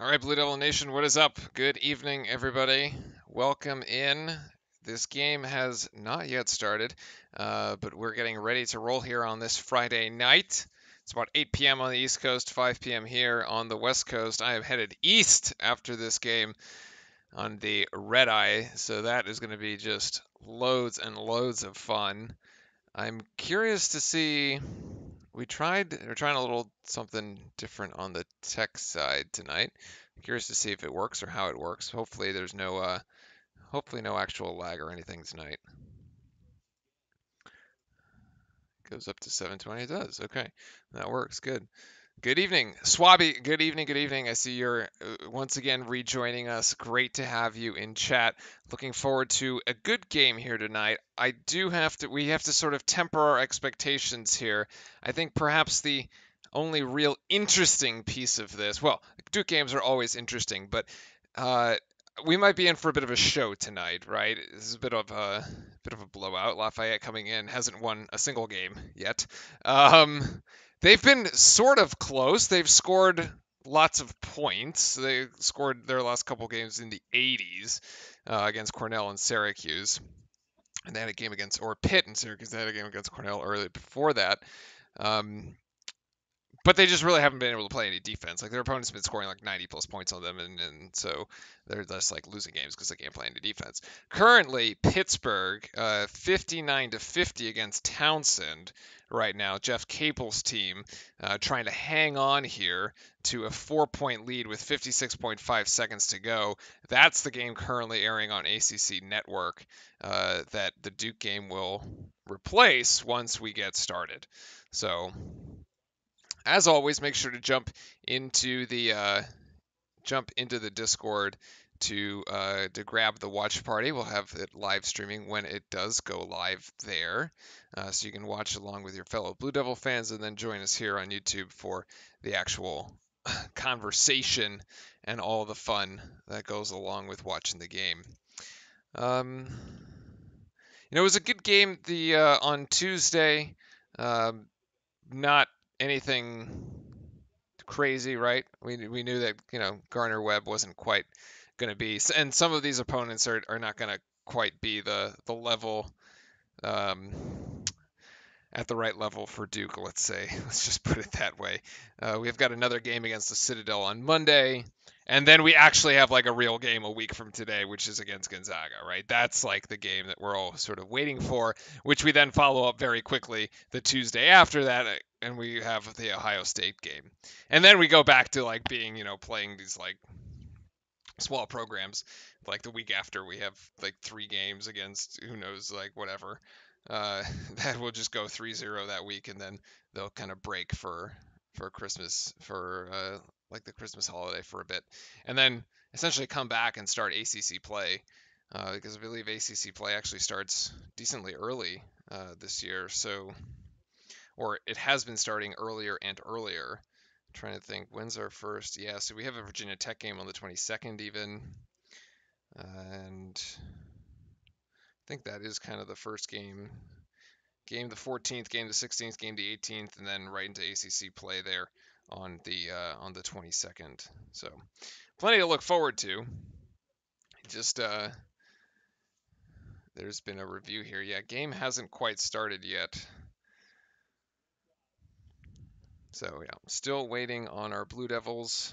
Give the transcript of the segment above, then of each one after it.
All right, Blue Devil Nation, what is up? Good evening, everybody. Welcome in. This game has not yet started, uh, but we're getting ready to roll here on this Friday night. It's about 8 p.m. on the East Coast, 5 p.m. here on the West Coast. I am headed east after this game on the Red Eye, so that is going to be just loads and loads of fun. I'm curious to see we tried we're trying a little something different on the tech side tonight. I'm curious to see if it works or how it works. Hopefully there's no uh hopefully no actual lag or anything tonight. Goes up to 720. It does. Okay. That works. Good. Good evening, Swabby. Good evening. Good evening. I see you're uh, once again rejoining us. Great to have you in chat. Looking forward to a good game here tonight. I do have to, we have to sort of temper our expectations here. I think perhaps the only real interesting piece of this, well, Duke games are always interesting, but uh, we might be in for a bit of a show tonight, right? This is a bit of a bit of a blowout. Lafayette coming in hasn't won a single game yet. Um, They've been sort of close. They've scored lots of points. They scored their last couple games in the 80s uh, against Cornell and Syracuse. And they had a game against, or Pitt and Syracuse. They had a game against Cornell early before that. Um, but they just really haven't been able to play any defense. Like their opponents have been scoring like 90 plus points on them, and, and so they're just like losing games because they can't play any defense. Currently, Pittsburgh, uh, 59 to 50 against Townsend right now. Jeff Capel's team uh, trying to hang on here to a four-point lead with 56.5 seconds to go. That's the game currently airing on ACC Network uh, that the Duke game will replace once we get started. So as always, make sure to jump into the uh, jump into the Discord to uh, to grab the watch party. We'll have it live streaming when it does go live there, uh, so you can watch along with your fellow Blue Devil fans, and then join us here on YouTube for the actual conversation and all the fun that goes along with watching the game. Um, you know, it was a good game the uh, on Tuesday. Um, not anything crazy, right? We, we knew that, you know, Gardner Webb wasn't quite going to be, and some of these opponents are, are not going to quite be the, the level, um, at the right level for Duke, let's say. Let's just put it that way. Uh, we've got another game against the Citadel on Monday. And then we actually have like a real game a week from today, which is against Gonzaga, right? That's like the game that we're all sort of waiting for, which we then follow up very quickly the Tuesday after that, uh, and we have the Ohio State game. And then we go back to like being, you know, playing these like small programs. Like the week after, we have like three games against who knows, like whatever. Uh, that will just go 3-0 that week, and then they'll kind of break for for Christmas for uh, like the Christmas holiday for a bit, and then essentially come back and start ACC play uh, because I believe ACC play actually starts decently early uh, this year. So, or it has been starting earlier and earlier. Trying to think, when's our first? Yeah, so we have a Virginia Tech game on the 22nd even, and I think that is kind of the first game. Game the 14th, game the 16th, game the 18th, and then right into ACC play there on the uh, on the 22nd. So plenty to look forward to. Just uh, there's been a review here. Yeah, game hasn't quite started yet. So yeah, still waiting on our Blue Devils.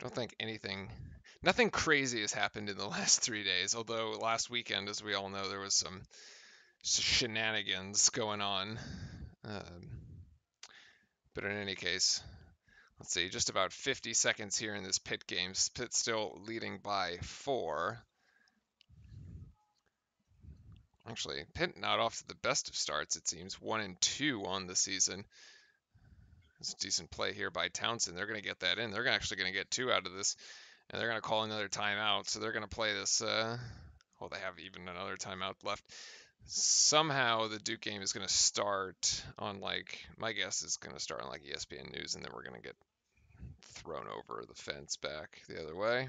Don't think anything, nothing crazy has happened in the last three days. Although last weekend, as we all know, there was some shenanigans going on. Um, but in any case, let's see, just about 50 seconds here in this Pitt game. Pitt still leading by four. Actually, Pitt not off to the best of starts, it seems. One and two on the season. It's a decent play here by Townsend. They're going to get that in. They're actually going to get two out of this, and they're going to call another timeout. So they're going to play this. Uh, well, they have even another timeout left somehow the Duke game is going to start on like my guess is going to start on like ESPN News, and then we're going to get thrown over the fence back the other way.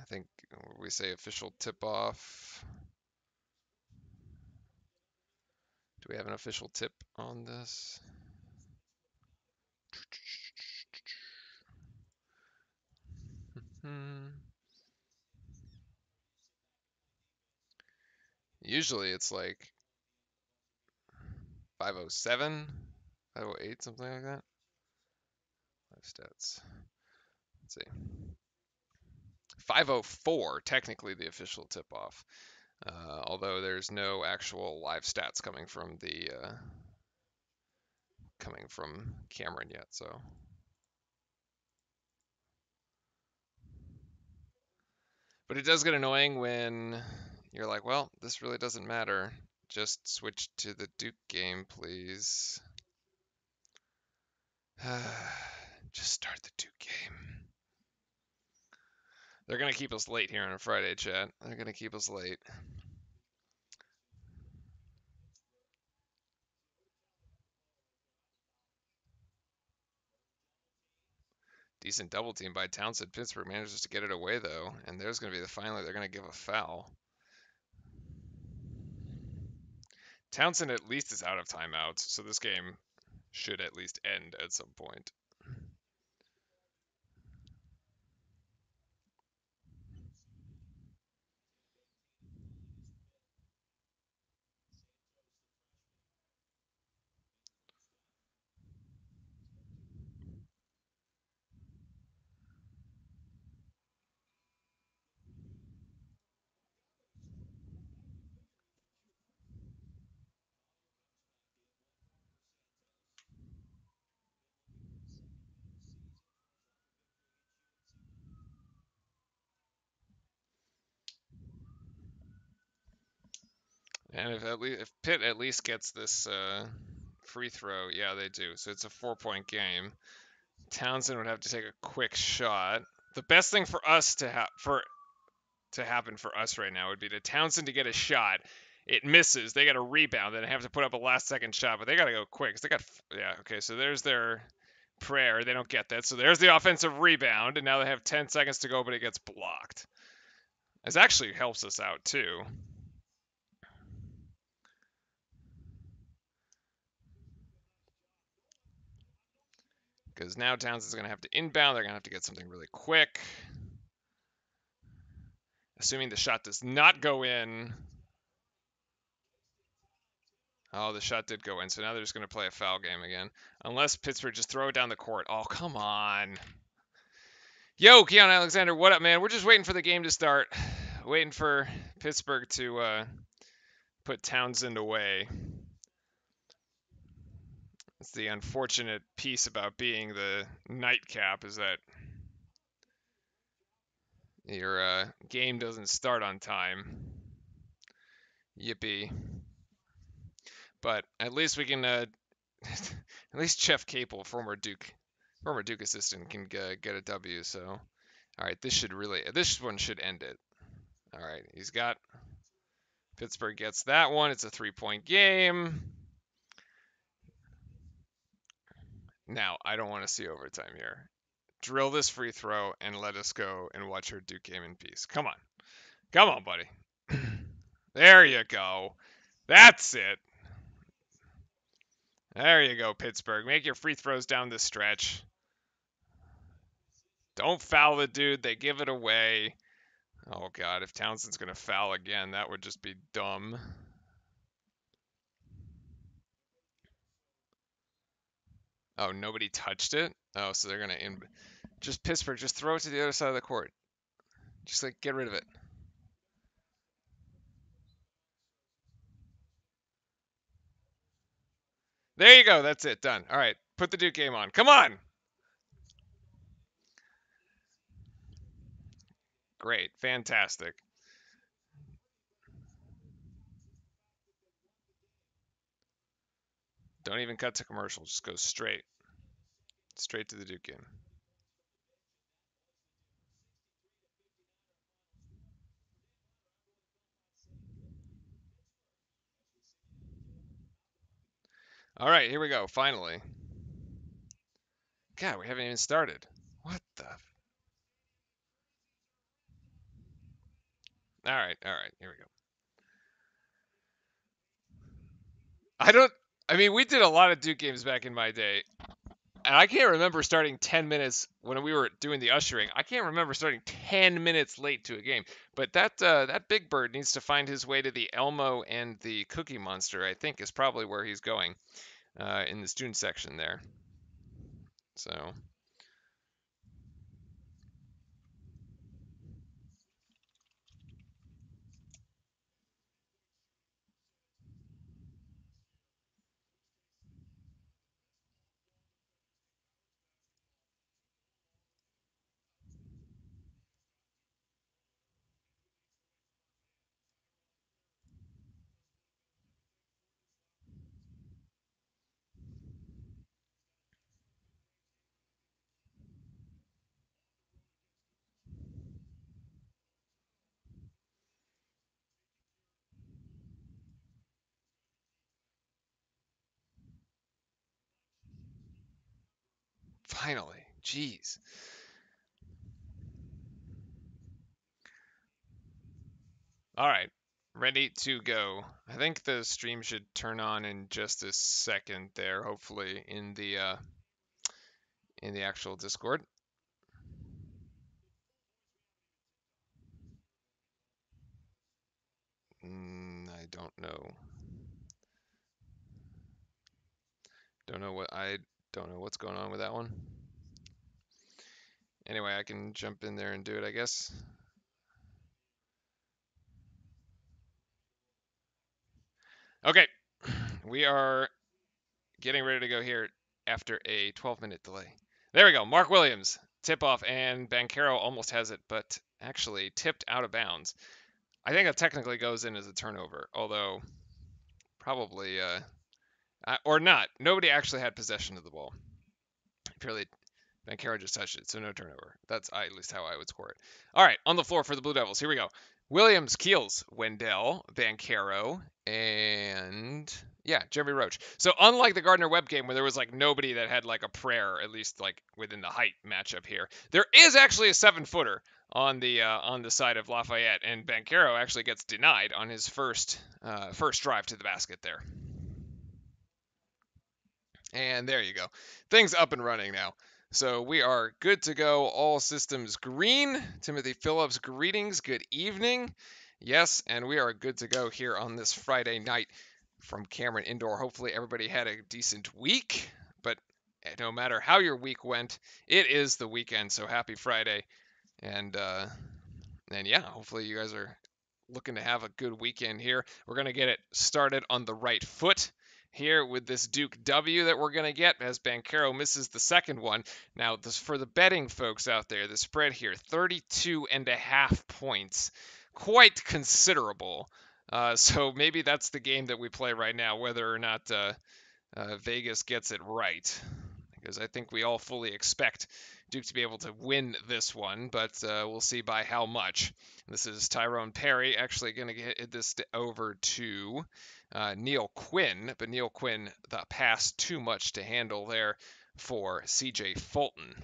I think we say official tip off. Do we have an official tip on this? Hmm. Usually it's like 507, 508, something like that. Live stats. Let's see. 504, technically the official tip off. Uh, although there's no actual live stats coming from the uh, coming from Cameron yet, so But it does get annoying when you're like, well, this really doesn't matter. Just switch to the Duke game, please. Just start the Duke game. They're going to keep us late here on a Friday, chat. They're going to keep us late. Decent double team by Townsend. Pittsburgh manages to get it away though, and there's going to be the finally they're going to give a foul. Townsend at least is out of timeouts, so this game should at least end at some point. And if at least if Pitt at least gets this uh, free throw, yeah, they do. So it's a four-point game. Townsend would have to take a quick shot. The best thing for us to have for to happen for us right now would be to Townsend to get a shot. It misses. They got a rebound. Then they have to put up a last-second shot, but they got to go quick. Cause they got yeah. Okay, so there's their prayer. They don't get that. So there's the offensive rebound, and now they have 10 seconds to go, but it gets blocked. This actually helps us out too. Because now Townsend's going to have to inbound. They're going to have to get something really quick. Assuming the shot does not go in. Oh, the shot did go in. So now they're just going to play a foul game again. Unless Pittsburgh just throw it down the court. Oh, come on. Yo, Keon Alexander, what up, man? We're just waiting for the game to start. Waiting for Pittsburgh to uh, put Townsend away. The unfortunate piece about being the nightcap is that your uh, game doesn't start on time. Yippee. But at least we can, uh, at least Jeff Capel, former Duke, former Duke assistant, can get a W. So, all right, this should really, this one should end it. All right, he's got, Pittsburgh gets that one. It's a three-point game. Now, I don't want to see overtime here. Drill this free throw and let us go and watch our Duke game in peace. Come on. Come on, buddy. there you go. That's it. There you go, Pittsburgh. Make your free throws down the stretch. Don't foul the dude. They give it away. Oh, God. If Townsend's going to foul again, that would just be dumb. Oh, nobody touched it? Oh, so they're going to in just Pittsburgh, just throw it to the other side of the court. Just like get rid of it. There you go. That's it. Done. All right. Put the Duke game on. Come on. Great. Fantastic. Don't even cut to commercial. Just go straight. Straight to the Duke game. All right, here we go. Finally. God, we haven't even started. What the? All right, all right. Here we go. I don't. I mean, we did a lot of Duke games back in my day, and I can't remember starting 10 minutes when we were doing the ushering. I can't remember starting 10 minutes late to a game. But that uh, that big bird needs to find his way to the Elmo and the Cookie Monster. I think is probably where he's going uh, in the student section there. So. Finally, jeez. All right, ready to go. I think the stream should turn on in just a second there, hopefully in the uh, in the actual Discord. Mm, I don't know. Don't know what I don't know what's going on with that one. Anyway, I can jump in there and do it, I guess. Okay, we are getting ready to go here after a 12 minute delay. There we go. Mark Williams, tip off, and Banchero almost has it, but actually tipped out of bounds. I think that technically goes in as a turnover, although probably, uh, or not. Nobody actually had possession of the ball. Purely Banchero just touched it, so no turnover. That's at least how I would score it. All right, on the floor for the Blue Devils. Here we go. Williams, Keels, Wendell, Banchero, and yeah, Jeremy Roach. So unlike the Gardner Webb game where there was like nobody that had like a prayer, at least like within the height matchup here, there is actually a seven footer on the uh, on the side of Lafayette, and Banchero actually gets denied on his first uh, first drive to the basket there. And there you go. Things up and running now. So we are good to go. All systems green. Timothy Phillips, greetings. Good evening. Yes, and we are good to go here on this Friday night from Cameron Indoor. Hopefully, everybody had a decent week. But no matter how your week went, it is the weekend. So happy Friday. And, uh, and yeah, hopefully you guys are looking to have a good weekend here. We're going to get it started on the right foot here with this Duke W that we're going to get as Banchero misses the second one. Now, this for the betting folks out there, the spread here 32 and a half points. Quite considerable. Uh, so maybe that's the game that we play right now, whether or not uh, uh, Vegas gets it right. Because I think we all fully expect Duke to be able to win this one, but uh, we'll see by how much. This is Tyrone Perry actually going to get this over to uh, Neil Quinn, but Neil Quinn the pass too much to handle there for CJ Fulton.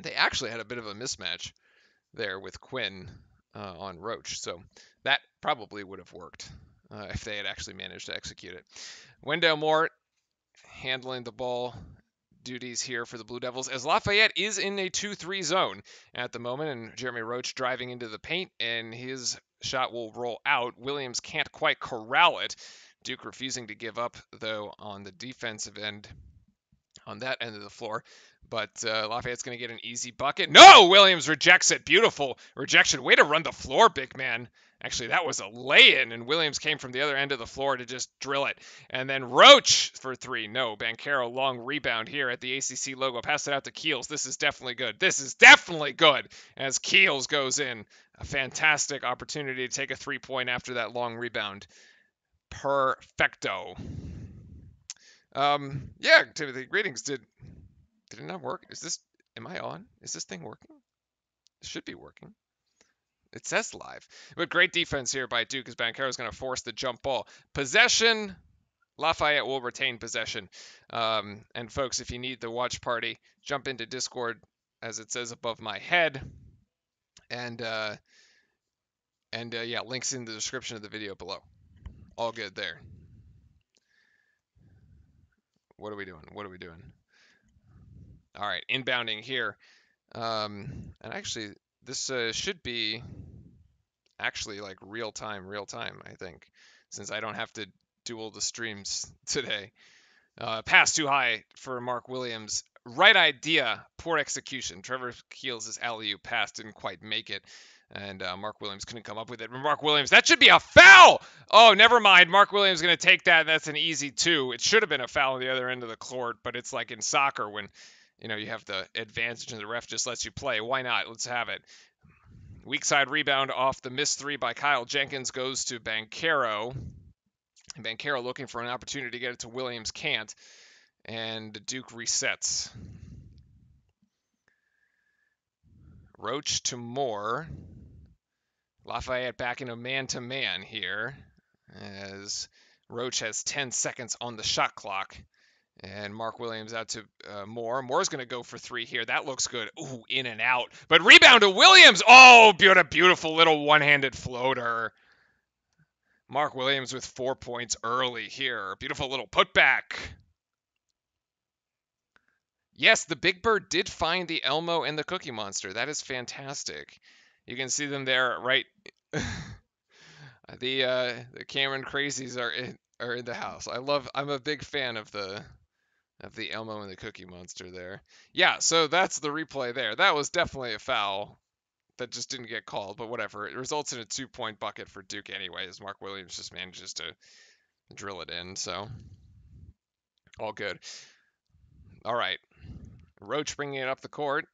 They actually had a bit of a mismatch there with Quinn uh, on Roach, so that probably would have worked uh, if they had actually managed to execute it. Wendell Moore handling the ball duties here for the Blue Devils as Lafayette is in a 2-3 zone at the moment and Jeremy Roach driving into the paint and his shot will roll out. Williams can't quite corral it. Duke refusing to give up though on the defensive end on that end of the floor. But uh, Lafayette's going to get an easy bucket. No! Williams rejects it. Beautiful rejection. Way to run the floor, big man. Actually, that was a lay-in, and Williams came from the other end of the floor to just drill it. And then Roach for three. No, Banchero long rebound here at the ACC logo. Pass it out to Keels. This is definitely good. This is definitely good as Keels goes in. A fantastic opportunity to take a three-point after that long rebound. Perfecto. Um, yeah, Timothy, greetings. Did did it not work? Is this am I on? Is this thing working? It should be working. It says live. But great defense here by Duke as Banchero is going to force the jump ball. Possession. Lafayette will retain possession. Um, and folks, if you need the watch party, jump into Discord as it says above my head. And uh, and uh, yeah, links in the description of the video below. All good there. What are we doing? What are we doing? All right, inbounding here. Um, and actually, this uh, should be actually like real time, real time, I think, since I don't have to duel the streams today. Uh, pass too high for Mark Williams. Right idea, poor execution. Trevor Keels' alley pass didn't quite make it, and uh, Mark Williams couldn't come up with it. Mark Williams, that should be a foul. Oh, never mind. Mark Williams going to take that. That's an easy two. It should have been a foul on the other end of the court, but it's like in soccer when you know you have the advantage and the ref just lets you play. Why not? Let's have it. Weak side rebound off the missed three by Kyle Jenkins goes to Banchero. Banchero looking for an opportunity to get it to Williams, can't. And Duke resets. Roach to Moore. Lafayette back into man to man here as Roach has 10 seconds on the shot clock. And Mark Williams out to uh, Moore. Moore's going to go for three here. That looks good. Ooh, in and out. But rebound to Williams. Oh, beautiful, beautiful little one-handed floater. Mark Williams with four points early here. Beautiful little putback. Yes, the Big Bird did find the Elmo and the Cookie Monster. That is fantastic. You can see them there, right? the uh, the Cameron Crazies are in, are in the house. I love. I'm a big fan of the of the Elmo and the Cookie Monster there. Yeah, so that's the replay there. That was definitely a foul that just didn't get called, but whatever. It results in a two point bucket for Duke anyway, as Mark Williams just manages to drill it in. So all good. All right. Roach bringing it up the court.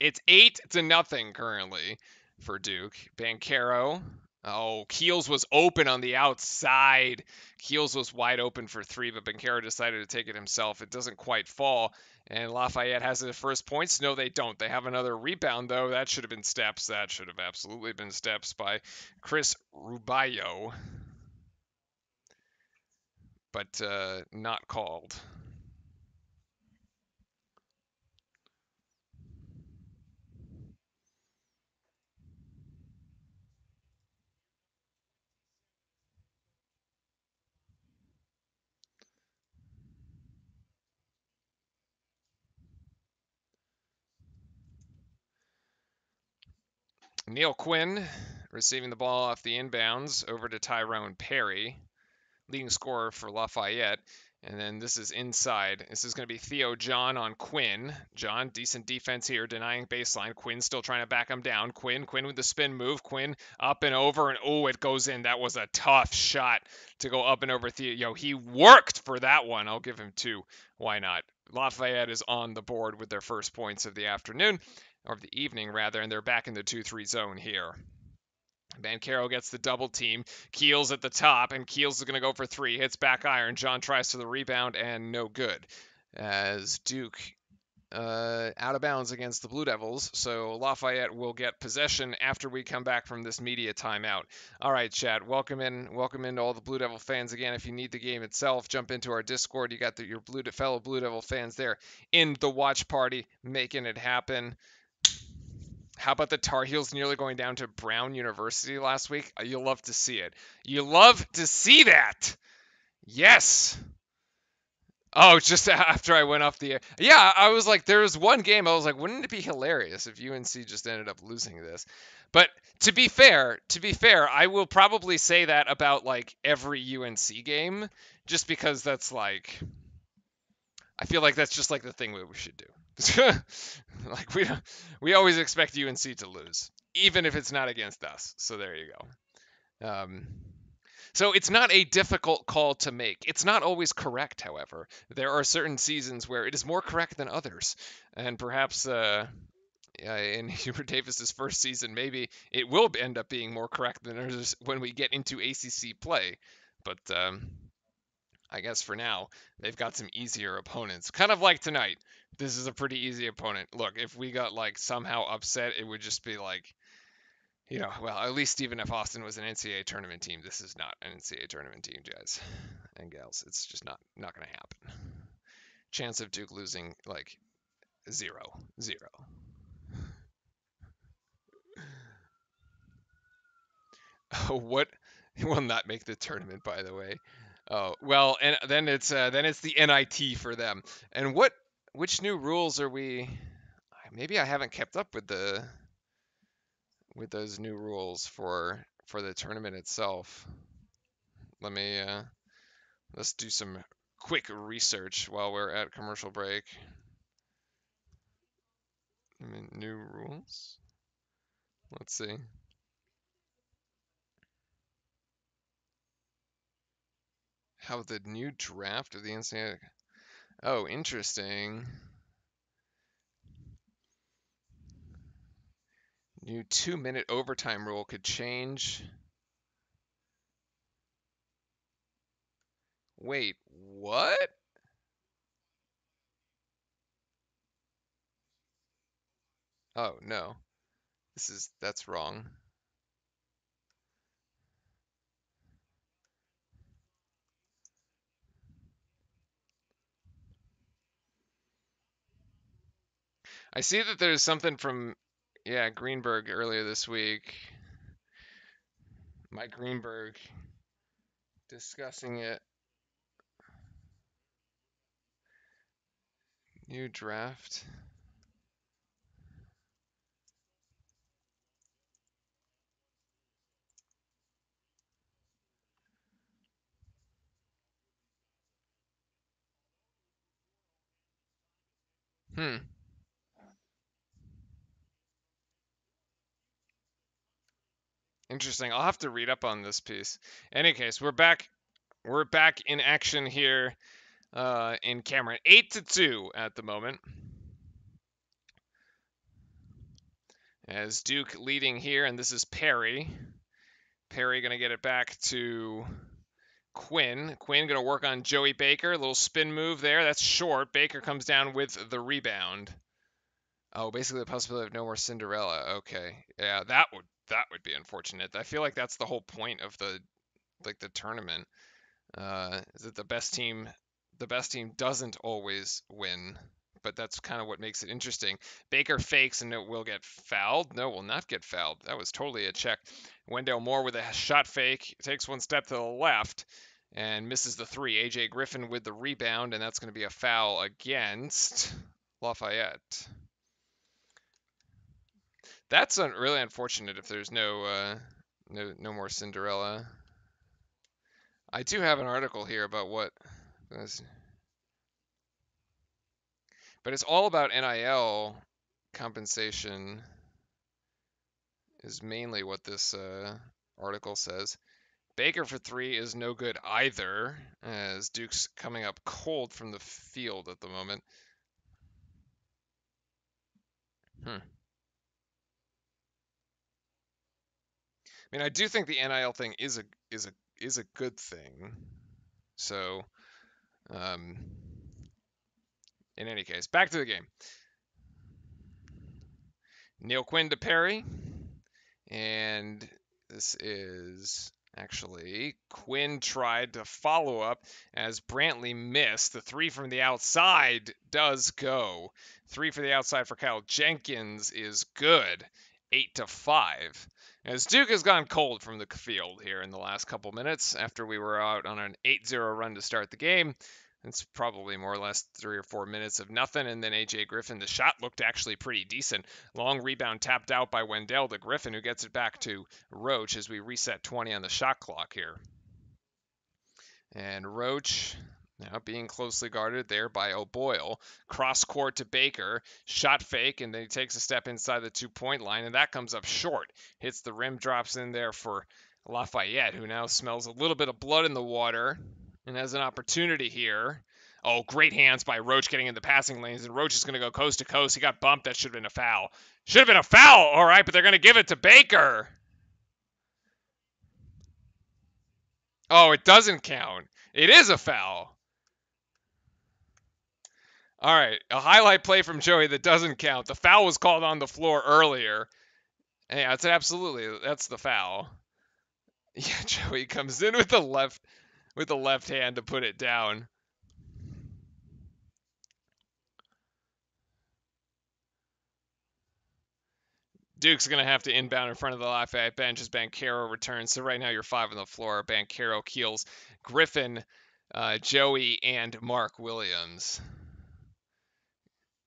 It's eight to nothing currently for Duke. Banchero Oh, Keels was open on the outside. Keels was wide open for three, but Banchero decided to take it himself. It doesn't quite fall. And Lafayette has the first points. No, they don't. They have another rebound, though. That should have been steps. That should have absolutely been steps by Chris Rubayo. But uh, not called. Neil Quinn receiving the ball off the inbounds over to Tyrone Perry, leading scorer for Lafayette. And then this is inside. This is going to be Theo John on Quinn. John, decent defense here, denying baseline. Quinn still trying to back him down. Quinn, Quinn with the spin move. Quinn up and over, and oh, it goes in. That was a tough shot to go up and over Theo. Yo, he worked for that one. I'll give him two. Why not? Lafayette is on the board with their first points of the afternoon or of the evening rather, and they're back in the 2-3 zone here. Banchero gets the double team. Keels at the top, and Keels is going to go for three. Hits back iron. John tries for the rebound, and no good. As Duke uh, out of bounds against the Blue Devils. So Lafayette will get possession after we come back from this media timeout. All right, Chad, welcome in, welcome in to all the Blue Devil fans again. If you need the game itself, jump into our Discord. You got the, your Blue fellow Blue Devil fans there in the watch party, making it happen. How about the Tar Heels nearly going down to Brown University last week? Uh, you'll love to see it. You love to see that. Yes. Oh, just after I went off the air. Yeah, I was like, there was one game I was like, wouldn't it be hilarious if UNC just ended up losing this? But to be fair, to be fair, I will probably say that about like every UNC game, just because that's like, I feel like that's just like the thing we should do. like we we always expect UNC to lose, even if it's not against us. So there you go. Um, so it's not a difficult call to make. It's not always correct, however. There are certain seasons where it is more correct than others, and perhaps uh, in Hubert Davis's first season, maybe it will end up being more correct than others when we get into ACC play. But um, I guess for now, they've got some easier opponents. Kind of like tonight. This is a pretty easy opponent. Look, if we got like somehow upset, it would just be like, you know, well, at least even if Austin was an NCAA tournament team, this is not an NCAA tournament team, guys and gals. It's just not not going to happen. Chance of Duke losing like zero, zero. what will not make the tournament, by the way. Oh well, and then it's uh, then it's the NIT for them. And what which new rules are we? Maybe I haven't kept up with the with those new rules for for the tournament itself. Let me uh, let's do some quick research while we're at commercial break. New rules. Let's see. How the new draft of the NCAA. Oh, interesting. New two minute overtime rule could change. Wait, what? Oh, no. This is, that's wrong. I see that there's something from, yeah, Greenberg earlier this week. Mike Greenberg discussing it. New draft. Hmm. Interesting. I'll have to read up on this piece. Any case, we're back. We're back in action here uh, in Cameron. Eight to two at the moment. As Duke leading here, and this is Perry. Perry going to get it back to Quinn. Quinn going to work on Joey Baker. A little spin move there. That's short. Baker comes down with the rebound. Oh, basically the possibility of no more Cinderella. Okay. Yeah, that would that would be unfortunate. I feel like that's the whole point of the like the tournament. Uh, is that the best team the best team doesn't always win, but that's kind of what makes it interesting. Baker fakes and it will get fouled. No, will not get fouled. That was totally a check. Wendell Moore with a shot fake takes one step to the left and misses the three. AJ Griffin with the rebound, and that's going to be a foul against Lafayette. That's un- really unfortunate if there's no uh, no no more Cinderella. I do have an article here about what but it's all about NIL compensation is mainly what this uh, article says. Baker for three is no good either, as Duke's coming up cold from the field at the moment. Hmm. I mean, I do think the NIL thing is a is a is a good thing. So, um, in any case, back to the game. Neil Quinn to Perry, and this is actually Quinn tried to follow up as Brantley missed. The three from the outside does go. Three for the outside for Kyle Jenkins is good. Eight to five. As Duke has gone cold from the field here in the last couple minutes after we were out on an 8-0 run to start the game. It's probably more or less three or four minutes of nothing. And then AJ Griffin, the shot looked actually pretty decent. Long rebound tapped out by Wendell to Griffin, who gets it back to Roach as we reset 20 on the shot clock here. And Roach now being closely guarded there by O'Boyle. Cross court to Baker. Shot fake, and then he takes a step inside the two point line, and that comes up short. Hits the rim, drops in there for Lafayette, who now smells a little bit of blood in the water and has an opportunity here. Oh, great hands by Roach getting in the passing lanes, and Roach is going to go coast to coast. He got bumped. That should have been a foul. Should have been a foul, all right, but they're going to give it to Baker. Oh, it doesn't count. It is a foul. All right, a highlight play from Joey that doesn't count. The foul was called on the floor earlier. Yeah, it's absolutely that's the foul. Yeah, Joey comes in with the left with the left hand to put it down. Duke's going to have to inbound in front of the Lafayette bench as Banchero returns. So right now you're five on the floor. Banchero, Keels, Griffin, uh, Joey, and Mark Williams.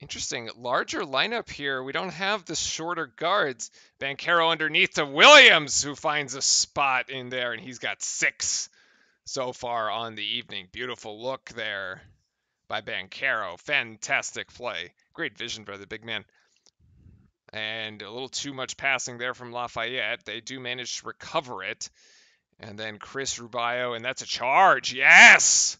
Interesting. Larger lineup here. We don't have the shorter guards. Banchero underneath to Williams, who finds a spot in there, and he's got six so far on the evening. Beautiful look there by Banchero. Fantastic play. Great vision by the big man and a little too much passing there from Lafayette. They do manage to recover it. And then Chris Rubio, and that's a charge. Yes!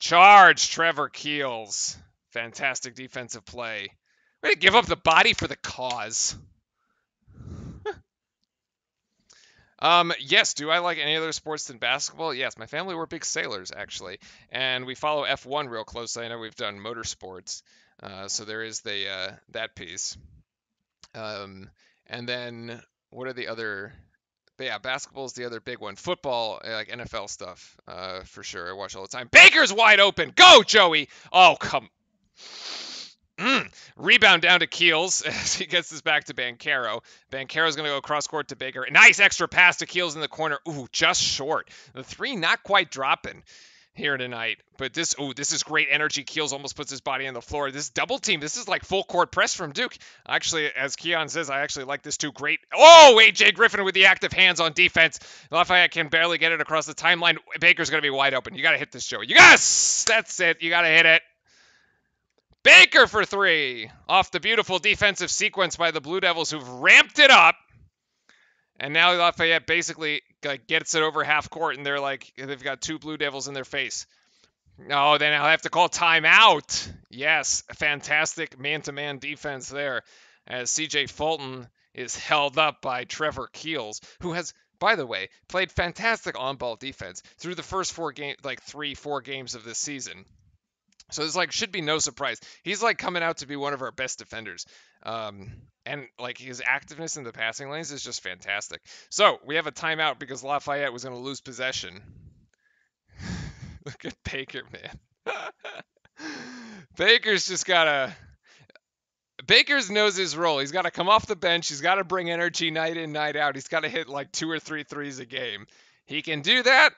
Charge, Trevor Keels. Fantastic defensive play. Way to give up the body for the cause. um, yes, do I like any other sports than basketball? Yes, my family were big sailors, actually. And we follow F1 real closely. I know we've done motorsports. Uh, so there is the uh, that piece. Um, and then what are the other? Yeah, basketball is the other big one. Football, like NFL stuff, uh, for sure. I watch all the time. Baker's wide open. Go, Joey. Oh, come. Mm. Rebound down to Keels as he gets this back to Banchero. Banchero's going to go cross court to Baker. Nice extra pass to Keels in the corner. Ooh, just short. The three not quite dropping here tonight. But this, oh, this is great energy. Keels almost puts his body on the floor. This double team, this is like full court press from Duke. Actually, as Keon says, I actually like this too. Great. Oh, AJ Griffin with the active hands on defense. Lafayette can barely get it across the timeline. Baker's going to be wide open. You got to hit this, Joey. Yes, that's it. You got to hit it. Baker for three off the beautiful defensive sequence by the Blue Devils who've ramped it up. And now Lafayette basically gets it over half court, and they're like they've got two Blue Devils in their face. No, then I'll have to call timeout. Yes, fantastic man-to-man defense there, as C.J. Fulton is held up by Trevor Keels, who has, by the way, played fantastic on-ball defense through the first four games, like three, four games of this season. So it's like should be no surprise. He's like coming out to be one of our best defenders. Um, and like his activeness in the passing lanes is just fantastic. So we have a timeout because Lafayette was going to lose possession. Look at Baker, man. Baker's just gotta. Baker's knows his role. He's got to come off the bench. He's got to bring energy night in, night out. He's got to hit like two or three threes a game. He can do that.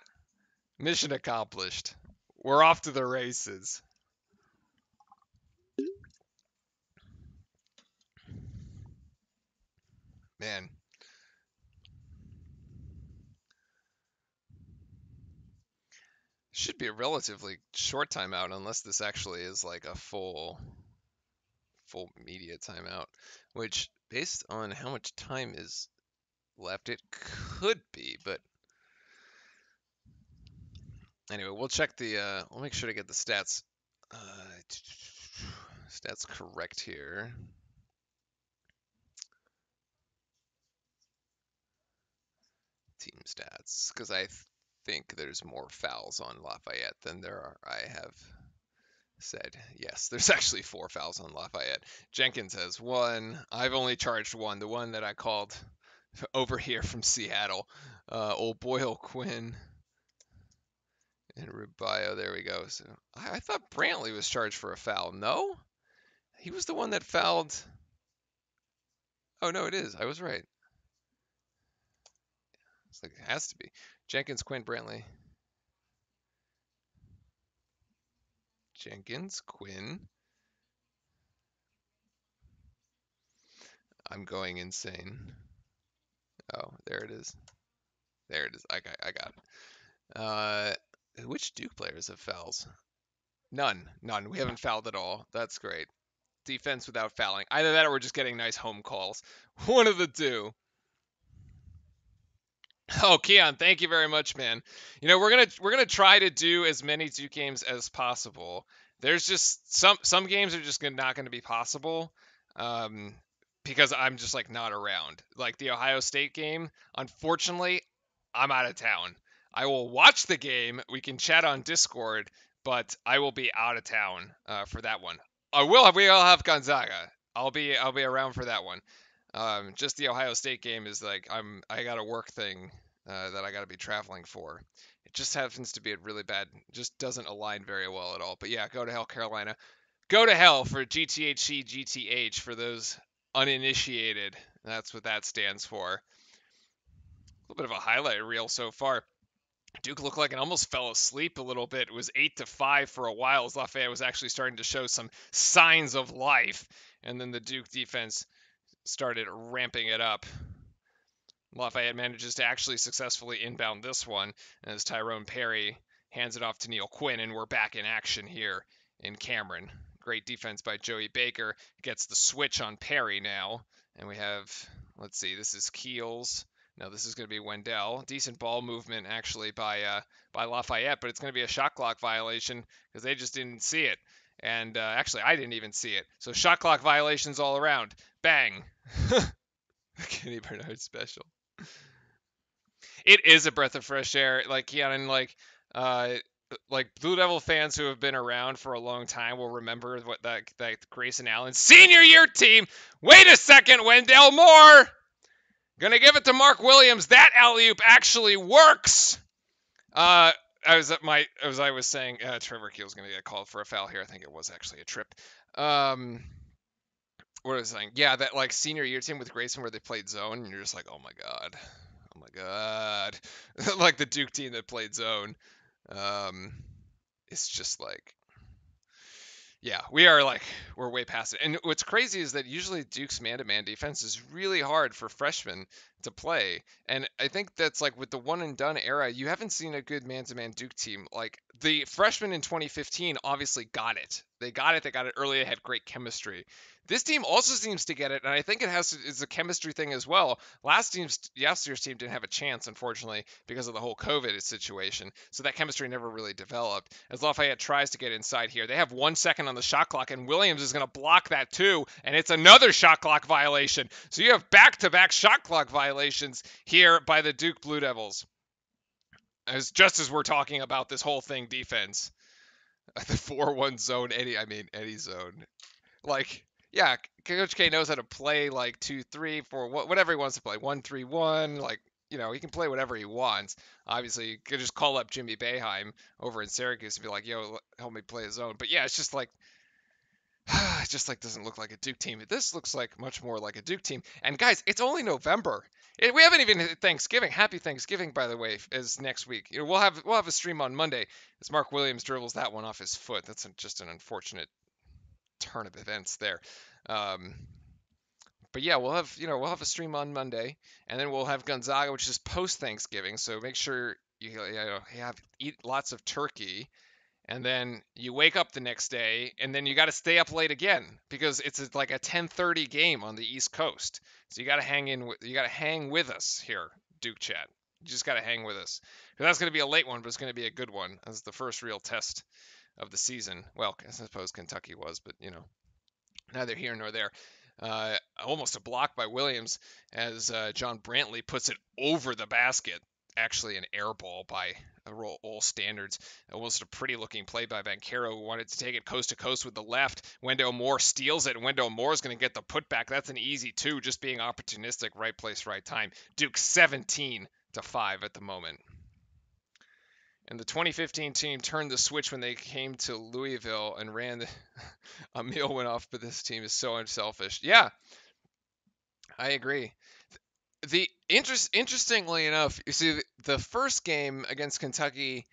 Mission accomplished. We're off to the races. Man. Should be a relatively short timeout unless this actually is like a full full media timeout, which based on how much time is left it could be, but anyway, we'll check the uh we'll make sure to get the stats uh, stats correct here. Team stats because I think there's more fouls on Lafayette than there are. I have said yes. There's actually four fouls on Lafayette. Jenkins has one. I've only charged one. The one that I called over here from Seattle. Uh, O'Boyle Quinn and Rubio. There we go. So I, I thought Brantley was charged for a foul. No, he was the one that fouled. Oh no, it is. I was right. It's like it has to be. Jenkins, Quinn, Brantley. Jenkins, Quinn. I'm going insane. Oh, there it is. There it is. I got, I got it. Uh, which Duke players have fouls? None. None. We haven't fouled at all. That's great. Defense without fouling. Either that or we're just getting nice home calls. One of the two. Oh, Keon, thank you very much, man. You know, we're gonna we're gonna try to do as many two games as possible. There's just some some games are just not going to be possible um, because I'm just like not around. Like the Ohio State game, unfortunately, I'm out of town. I will watch the game. We can chat on Discord, but I will be out of town uh, for that one. I will have we all have Gonzaga. I'll be I'll be around for that one. Um, just the Ohio State game is like I'm I got a work thing uh, that I got to be traveling for. It just happens to be a really bad, just doesn't align very well at all. But yeah, go to hell, Carolina. Go to hell for GTHC GTH for those uninitiated. That's what that stands for. A little bit of a highlight reel so far. Duke looked like it almost fell asleep a little bit. It was eight to five for a while as Lafayette was actually starting to show some signs of life, and then the Duke defense started ramping it up. Lafayette manages to actually successfully inbound this one as Tyrone Perry hands it off to Neil Quinn, and we're back in action here in Cameron. Great defense by Joey Baker. Gets the switch on Perry now. And we have, let's see, this is Keels. No, this is going to be Wendell. Decent ball movement actually by uh, by Lafayette, but it's going to be a shot clock violation because they just didn't see it. And uh, actually, I didn't even see it. So shot clock violations all around. Bang. Kenny Bernard special. It is a breath of fresh air. Like yeah, and like uh, like Blue Devil fans who have been around for a long time will remember what that that Grayson Allen senior year team. Wait a second, Wendell Moore. Gonna give it to Mark Williams. That alley oop actually works. Uh, I was at my as I was saying, uh, Trevor Keel's gonna get called for a foul here. I think it was actually a trip. Um, what was I saying? Yeah, that like senior year team with Grayson where they played zone, and you're just like, oh my god, oh my god, like the Duke team that played zone. Um, it's just like, yeah, we are like we're way past it. And what's crazy is that usually Duke's man-to-man defense is really hard for freshmen to play. And I think that's like with the one and done era, you haven't seen a good man-to-man Duke team. Like the freshmen in 2015 obviously got it. They got it. They got it early. They had great chemistry. This team also seems to get it, and I think it has to, it's a chemistry thing as well. Last team's last year's team didn't have a chance, unfortunately, because of the whole COVID situation. So that chemistry never really developed. As Lafayette tries to get inside here, they have one second on the shot clock, and Williams is going to block that too, and it's another shot clock violation. So you have back-to-back shot clock violations here by the Duke Blue Devils. As just as we're talking about this whole thing, defense, the four-one zone, Eddie. I mean Eddie zone, like yeah, Coach K knows how to play like two, three, four, whatever he wants to play. One, three, one. Like you know, he can play whatever he wants. Obviously, you could just call up Jimmy Boeheim over in Syracuse and be like, "Yo, help me play his own." But yeah, it's just like, it just like doesn't look like a Duke team. This looks like much more like a Duke team. And guys, it's only November. It, we haven't even hit Thanksgiving. Happy Thanksgiving, by the way, is next week. You know, we'll have we'll have a stream on Monday as Mark Williams dribbles that one off his foot. That's just an unfortunate turn of events there. Um, but yeah, we'll have you know we'll have a stream on Monday, and then we'll have Gonzaga, which is post Thanksgiving. So make sure you, you know you have eat lots of turkey, and then you wake up the next day, and then you got to stay up late again because it's like a 10:30 game on the East Coast. So you got to hang in. You got to hang with us here, Duke Chat. You just got to hang with us that's going to be a late one, but it's going to be a good one as the first real test of the season. Well, I suppose Kentucky was, but you know, neither here nor there. Uh, almost a block by Williams as uh, John Brantley puts it over the basket. Actually, an air ball by all standards. Almost a pretty looking play by Banchero, who wanted to take it coast to coast with the left. Wendell Moore steals it, Wendell Moore is going to get the putback. That's an easy two, just being opportunistic, right place, right time. Duke 17 to 5 at the moment. And the 2015 team turned the switch when they came to Louisville and ran. The, Emil went off, but this team is so unselfish. Yeah, I agree. The interest, interestingly enough, you see the first game against Kentucky.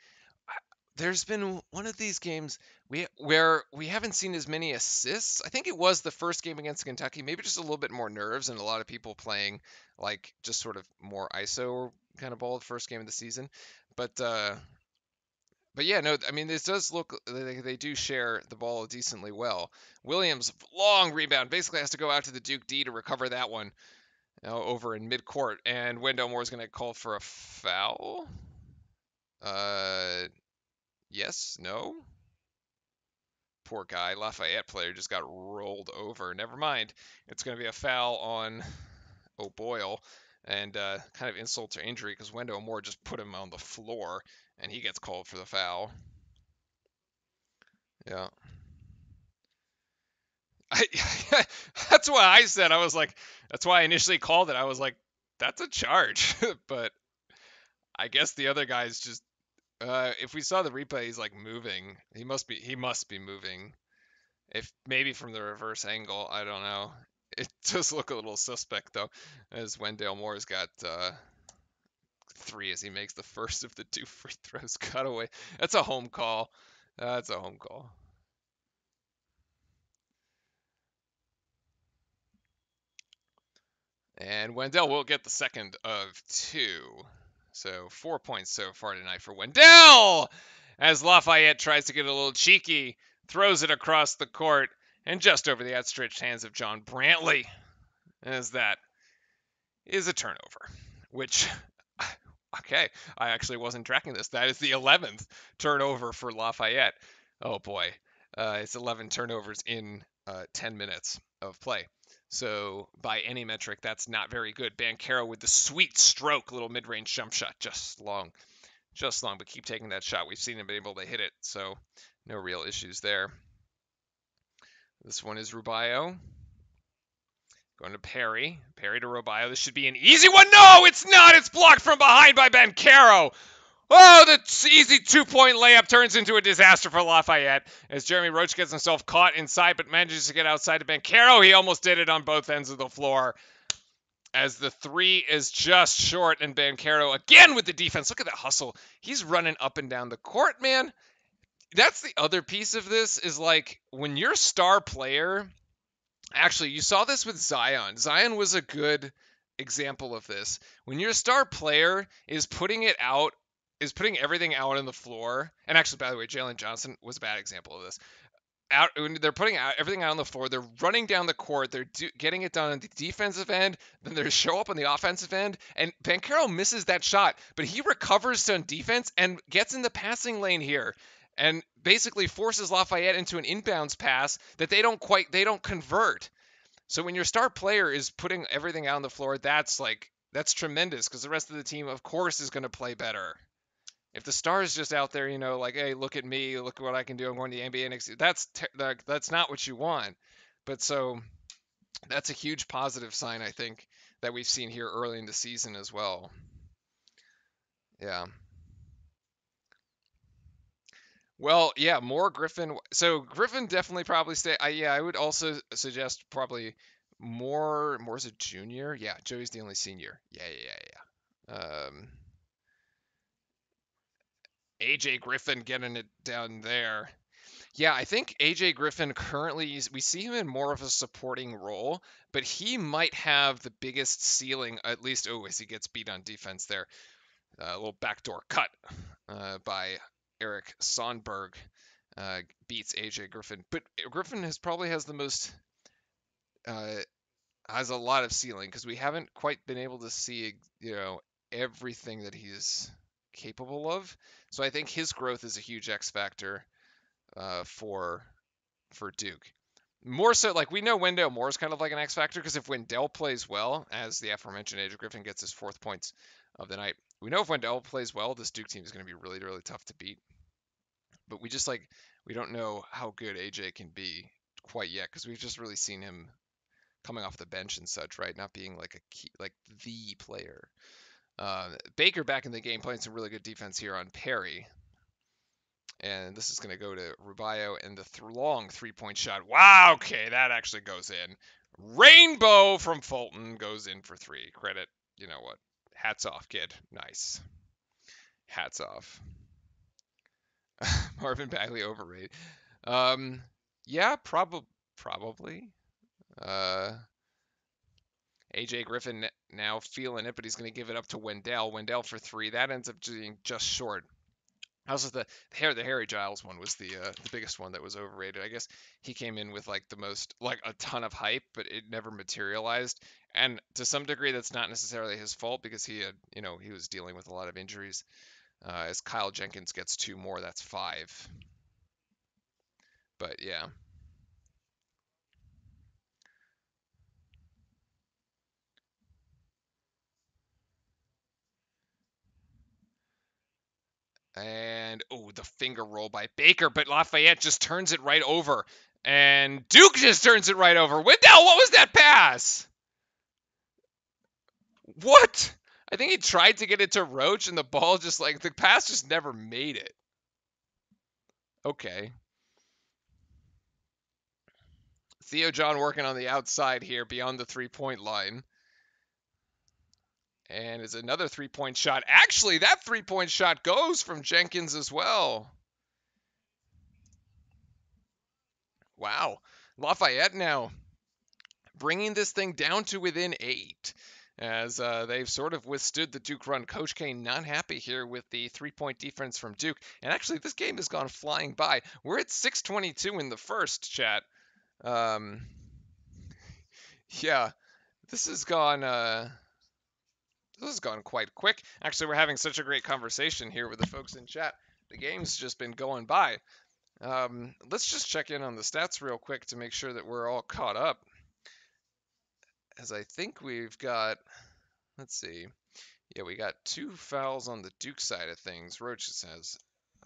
There's been one of these games we where we haven't seen as many assists. I think it was the first game against Kentucky, maybe just a little bit more nerves and a lot of people playing like just sort of more ISO kind of ball first game of the season. But uh, but yeah, no, I mean, this does look, they, they do share the ball decently well. Williams, long rebound, basically has to go out to the Duke D to recover that one you know, over in midcourt. And Wendell Moore is going to call for a foul. Uh, yes, no. Poor guy, Lafayette player just got rolled over. Never mind. It's going to be a foul on O'Boyle and uh, kind of insult to injury because Wendell Moore just put him on the floor and he gets called for the foul. Yeah. I, that's why I said I was like that's why I initially called it. I was like that's a charge, but I guess the other guy's just uh, if we saw the replay he's like moving. He must be he must be moving. If maybe from the reverse angle, I don't know. It does look a little suspect though, as Wendell Moore's got uh, three as he makes the first of the two free throws cut away. That's a home call. That's a home call. And Wendell will get the second of two. So four points so far tonight for Wendell as Lafayette tries to get a little cheeky, throws it across the court and just over the outstretched hands of John Brantley. As that is a turnover, which, okay, I actually wasn't tracking this. That is the 11th turnover for Lafayette. Oh boy, uh, it's 11 turnovers in uh, 10 minutes of play. So by any metric, that's not very good. Banchero with the sweet stroke, little mid-range jump shot, just long, just long, but keep taking that shot. We've seen him be able to hit it, so no real issues there. This one is Rubio. Going to Perry. Perry to Rubio. This should be an easy one. No, it's not. It's blocked from behind by Banchero. Oh, the easy two-point layup turns into a disaster for Lafayette as Jeremy Roach gets himself caught inside but manages to get outside to Banchero. He almost did it on both ends of the floor as the three is just short and Banchero again with the defense. Look at that hustle. He's running up and down the court, man. That's the other piece of this is like when your star player actually you saw this with Zion. Zion was a good example of this. When your star player is putting it out is putting everything out on the floor. And actually, by the way, Jalen Johnson was a bad example of this. Out when they're putting out everything out on the floor, they're running down the court, they're do, getting it done on the defensive end, then they show up on the offensive end, and Banchero misses that shot, but he recovers on defense and gets in the passing lane here, and basically forces Lafayette into an inbounds pass that they don't quite they don't convert. So when your star player is putting everything out on the floor, that's like that's tremendous because the rest of the team, of course, is going to play better. If the star is just out there, you know, like, hey, look at me, look at what I can do. I'm going to the NBA next. That's te- that's not what you want. But so that's a huge positive sign, I think, that we've seen here early in the season as well. Yeah. Well, yeah, more Griffin. So Griffin definitely probably stay. I, yeah, I would also suggest probably more. Moore's a junior. Yeah, Joey's the only senior. Yeah, yeah, yeah, yeah. Um, AJ Griffin getting it down there. Yeah, I think AJ Griffin currently we see him in more of a supporting role, but he might have the biggest ceiling. At least, oh, as he gets beat on defense there, uh, a little backdoor cut uh, by Erik Sonberg uh, beats AJ Griffin. But Griffin has probably has the most uh, has a lot of ceiling because we haven't quite been able to see you know everything that he's capable of. So I think his growth is a huge X factor uh, for for Duke. More so, like we know Wendell Moore is kind of like an X factor because if Wendell plays well, as the aforementioned AJ Griffin gets his fourth points of the night, we know if Wendell plays well, this Duke team is going to be really, really tough to beat. But we just like we don't know how good AJ can be quite yet because we've just really seen him coming off the bench and such, right? Not being like a key, like the player. Uh, Baker back in the game playing some really good defense here on Perry. And this is going to go to Rubio and the th- long three point shot. Wow, okay, that actually goes in. Rainbow from Fulton goes in for three. Credit, you know what? Hats off, kid. Nice. Hats off. Marvin Bagley overrated. Um, yeah, prob- probably. Uh, AJ Griffin now feeling it, but he's going to give it up to Wendell. Wendell for three. That ends up being just short. Also, the the, the Harry Giles one was the uh, the biggest one that was overrated. I guess he came in with like the most like a ton of hype, but it never materialized. And to some degree, that's not necessarily his fault because he had you know he was dealing with a lot of injuries. Uh, as Kyle Jenkins gets two more, that's five. But yeah. And oh, the finger roll by Baker, but Lafayette just turns it right over. And Duke just turns it right over. Wendell, what was that pass? What? I think he tried to get it to Roach and the ball just like the pass just never made it. Okay. Theo John working on the outside here beyond the three point line. And it's another three point shot. Actually, that three point shot goes from Jenkins as well. Wow. Lafayette now bringing this thing down to within eight as uh, they've sort of withstood the Duke run. Coach K not happy here with the three point defense from Duke. And actually, this game has gone flying by. We're at 622 in the first chat. Um, yeah, this has gone. Uh, this has gone quite quick. Actually, we're having such a great conversation here with the folks in chat. The game's just been going by. Um, let's just check in on the stats real quick to make sure that we're all caught up as I think we've got, let's see, yeah, we got two fouls on the Duke side of things. Roach has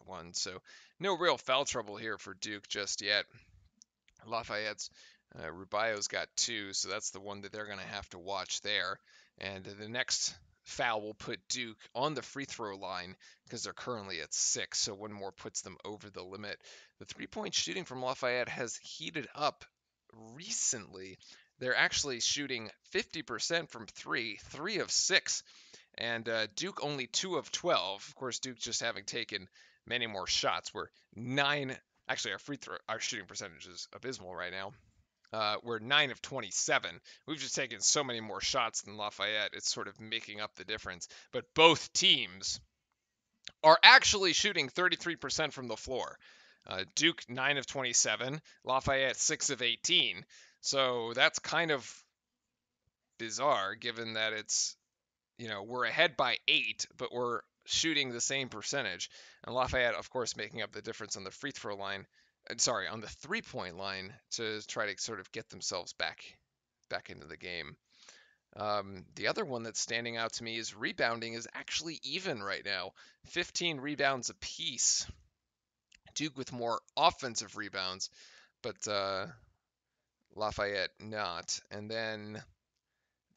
one, so no real foul trouble here for Duke just yet. Lafayette's uh, Rubio's got two, so that's the one that they're going to have to watch there. And the next foul will put Duke on the free throw line because they're currently at six, so one more puts them over the limit. The three point shooting from Lafayette has heated up recently they're actually shooting 50% from three, three of six, and uh, Duke only two of 12. Of course, Duke just having taken many more shots. We're nine. Actually, our free throw, our shooting percentage is abysmal right now. Uh, we're nine of 27. We've just taken so many more shots than Lafayette. It's sort of making up the difference. But both teams are actually shooting 33% from the floor. Uh, Duke 9 of 27, Lafayette 6 of 18. So that's kind of bizarre given that it's, you know, we're ahead by eight, but we're shooting the same percentage. And Lafayette, of course, making up the difference on the free throw line, sorry, on the three point line to try to sort of get themselves back back into the game. Um, the other one that's standing out to me is rebounding is actually even right now, 15 rebounds apiece. Duke with more offensive rebounds, but uh, Lafayette not. And then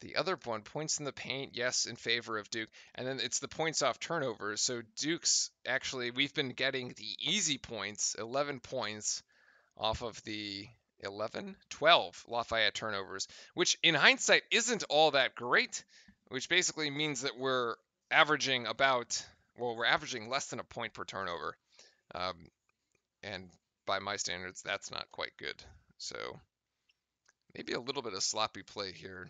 the other one, points in the paint, yes, in favor of Duke. And then it's the points off turnovers. So Duke's actually, we've been getting the easy points, 11 points off of the 11, 12 Lafayette turnovers, which in hindsight isn't all that great, which basically means that we're averaging about, well, we're averaging less than a point per turnover. Um, and by my standards, that's not quite good. So Maybe a little bit of sloppy play here.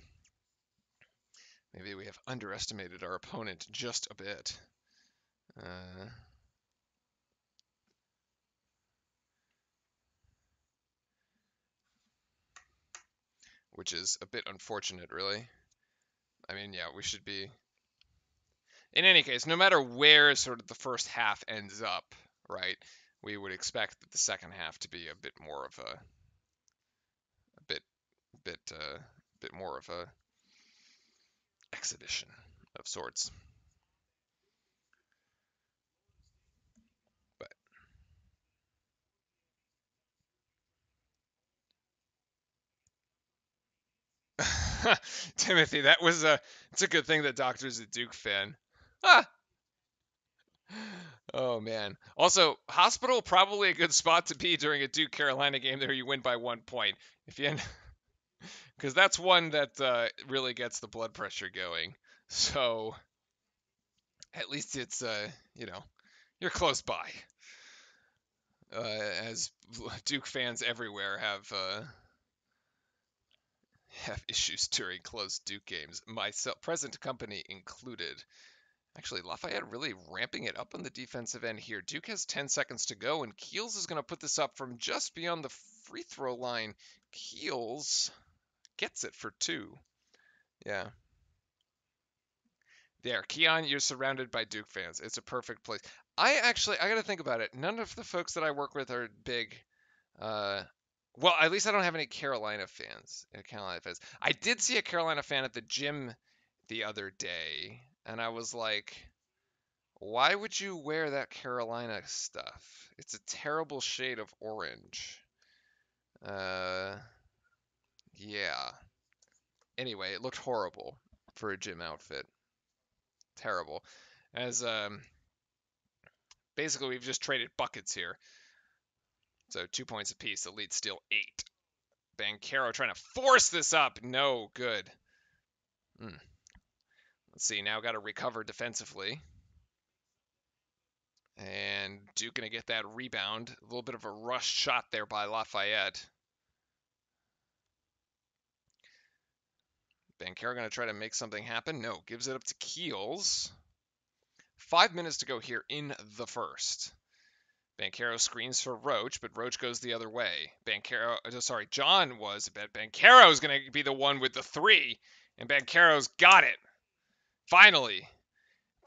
Maybe we have underestimated our opponent just a bit. Uh, which is a bit unfortunate, really. I mean, yeah, we should be. In any case, no matter where sort of the first half ends up, right, we would expect that the second half to be a bit more of a bit uh, bit more of a exhibition of sorts. But Timothy, that was a it's a good thing that Doctor's a Duke fan. Ah. Oh man. Also, hospital probably a good spot to be during a Duke Carolina game there you win by 1 point. If you end because that's one that uh, really gets the blood pressure going. So at least it's uh, you know you're close by. Uh, as Duke fans everywhere have uh, have issues during close Duke games, myself present company included. Actually, Lafayette really ramping it up on the defensive end here. Duke has 10 seconds to go, and Keels is going to put this up from just beyond the free throw line. Keels gets it for two. Yeah. There, Keon, you're surrounded by Duke fans. It's a perfect place. I actually, I got to think about it. None of the folks that I work with are big. Uh, well, at least I don't have any Carolina fans. Uh, Carolina fans. I did see a Carolina fan at the gym the other day, and I was like, why would you wear that Carolina stuff? It's a terrible shade of orange. Uh, yeah. Anyway, it looked horrible for a gym outfit. Terrible. As um basically we've just traded buckets here. So two points apiece. The lead still eight. Banchero trying to force this up. No good. Hmm. Let's see. Now got to recover defensively. And Duke going to get that rebound. A little bit of a rush shot there by Lafayette. Banchero going to try to make something happen. No, gives it up to Keels. Five minutes to go here in the first. Banchero screens for Roach, but Roach goes the other way. Banchero, uh, sorry, John was, but Banchero's going to be the one with the three, and Banchero's got it. Finally.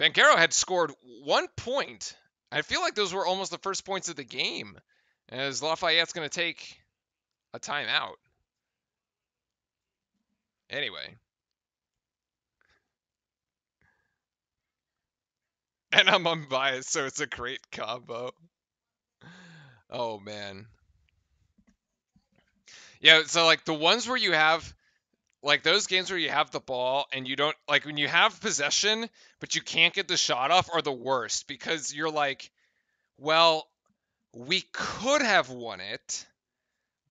Banchero had scored one point. I feel like those were almost the first points of the game, as Lafayette's going to take a timeout. Anyway. And I'm unbiased, so it's a great combo. Oh man. Yeah, so like the ones where you have like those games where you have the ball and you don't like when you have possession but you can't get the shot off are the worst because you're like well we could have won it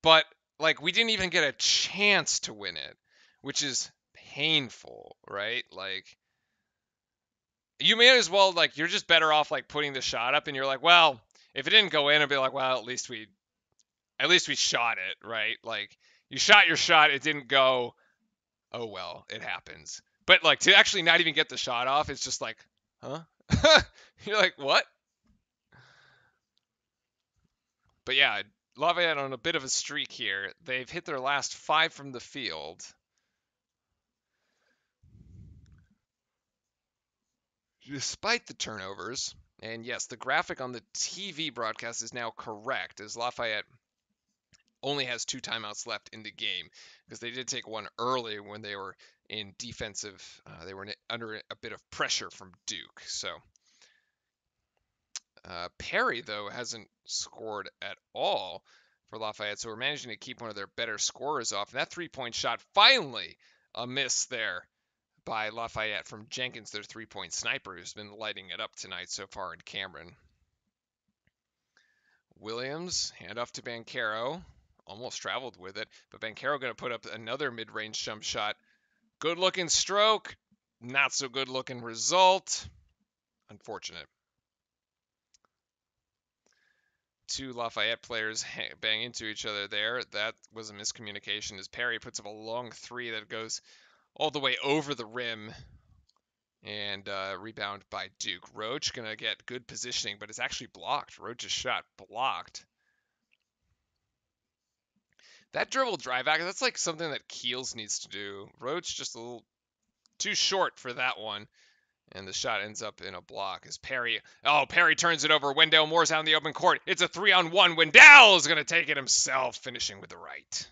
but like we didn't even get a chance to win it which is painful right like you may as well like you're just better off like putting the shot up and you're like well if it didn't go in, I'd be like, well, at least we, at least we shot it, right? Like you shot your shot, it didn't go. Oh well, it happens. But like to actually not even get the shot off, it's just like, huh? You're like, what? But yeah, Lafayette on a bit of a streak here. They've hit their last five from the field. Despite the turnovers, and yes, the graphic on the TV broadcast is now correct, as Lafayette only has two timeouts left in the game because they did take one early when they were in defensive. Uh, they were under a bit of pressure from Duke. So uh, Perry though hasn't scored at all for Lafayette, so we're managing to keep one of their better scorers off. And that three-point shot finally a miss there by Lafayette from Jenkins, their three point sniper, who's been lighting it up tonight so far in Cameron. Williams, handoff to Banchero. Almost traveled with it, but Banchero going to put up another mid range jump shot. Good looking stroke, not so good looking result. Unfortunate. Two Lafayette players bang into each other there. That was a miscommunication as Perry puts up a long three that goes all the way over the rim and uh, rebound by Duke. Roach gonna get good positioning, but it's actually blocked. Roach's shot blocked. That dribble drive back, that's like something that Keels needs to do. Roach just a little too short for that one. And the shot ends up in a block as Perry. Oh, Perry turns it over. Wendell Moore's out in the open court. It's a three on one. Wendell is going to take it himself, finishing with the right.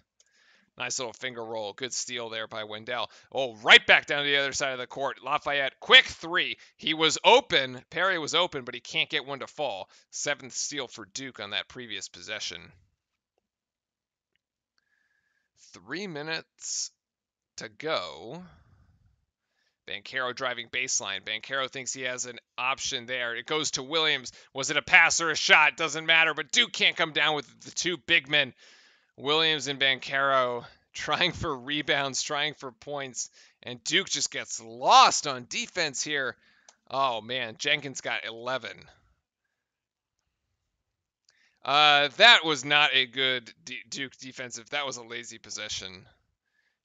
Nice little finger roll. Good steal there by Wendell. Oh, right back down to the other side of the court. Lafayette, quick three. He was open. Perry was open, but he can't get one to fall. Seventh steal for Duke on that previous possession. Three minutes to go. Banchero driving baseline. Banchero thinks he has an option there. It goes to Williams. Was it a pass or a shot? Doesn't matter, but Duke can't come down with the two big men Williams and Banchero trying for rebounds, trying for points, and Duke just gets lost on defense here. Oh man, Jenkins got 11. Uh, that was not a good D- Duke defensive. That was a lazy possession.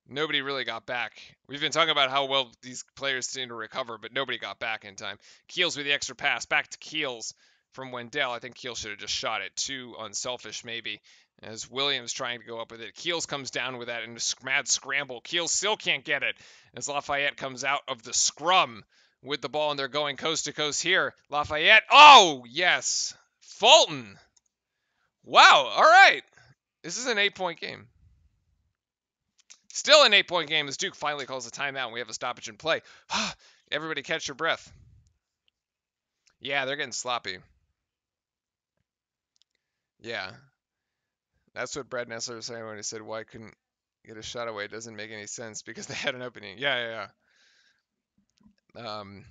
Nobody really got back. We've been talking about how well these players seem to recover, but nobody got back in time. Keels with the extra pass. Back to Keels from Wendell. I think Keels should have just shot it. Too unselfish, maybe as Williams trying to go up with it. Keels comes down with that in a mad scramble. Keels still can't get it as Lafayette comes out of the scrum with the ball and they're going coast to coast here. Lafayette. Oh, yes. Fulton. Wow. All right. This is an eight point game. Still an eight point game as Duke finally calls a timeout and we have a stoppage in play. Everybody catch your breath. Yeah, they're getting sloppy. Yeah, that's what Brad Nessler was saying when he said, "Why couldn't get a shot away?" It doesn't make any sense because they had an opening. Yeah, yeah, yeah. Um.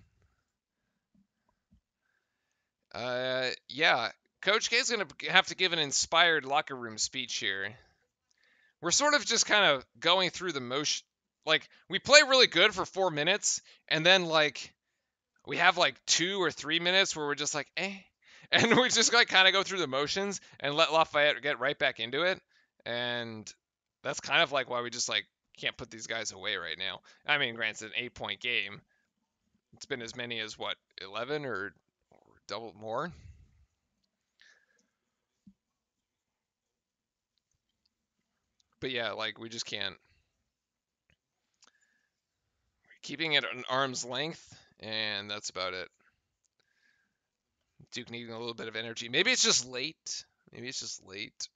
Uh, yeah. Coach K is gonna have to give an inspired locker room speech here. we're sort of just kind of going through the motion. Like we play really good for four minutes, and then like we have like two or three minutes where we're just like, eh, and we just like kind of go through the motions and let Lafayette get right back into it, and that's kind of like why we just like can't put these guys away right now. I mean, granted, an eight point game. It's been as many as what, 11 or, or double more? But yeah, like we just can't. Keeping it an arm's length, and that's about it. Duke needing a little bit of energy. Maybe it's just late. Maybe it's just late.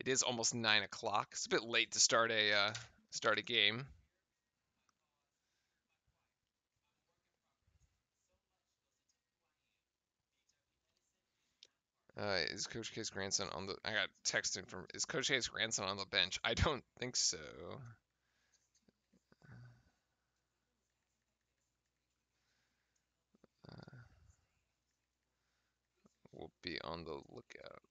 It is almost nine o'clock. It's a bit late to start a uh, start a game. Uh, is Coach K's grandson on the? I got texting from. Is Coach K's grandson on the bench? I don't think so. Be on the lookout.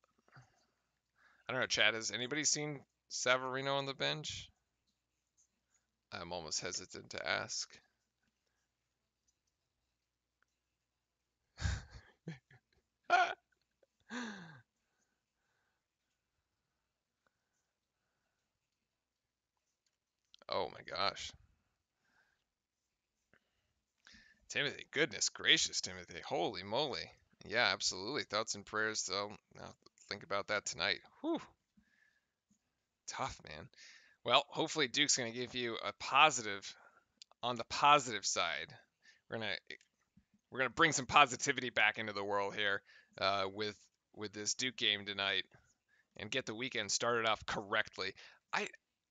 I don't know, Chad. Has anybody seen Savarino on the bench? I'm almost hesitant to ask. oh my gosh. Timothy, goodness gracious, Timothy. Holy moly. Yeah, absolutely. Thoughts and prayers. So I'll think about that tonight. Whew. Tough, man. Well, hopefully Duke's going to give you a positive on the positive side. We're going to we're going to bring some positivity back into the world here uh, with with this Duke game tonight and get the weekend started off correctly. I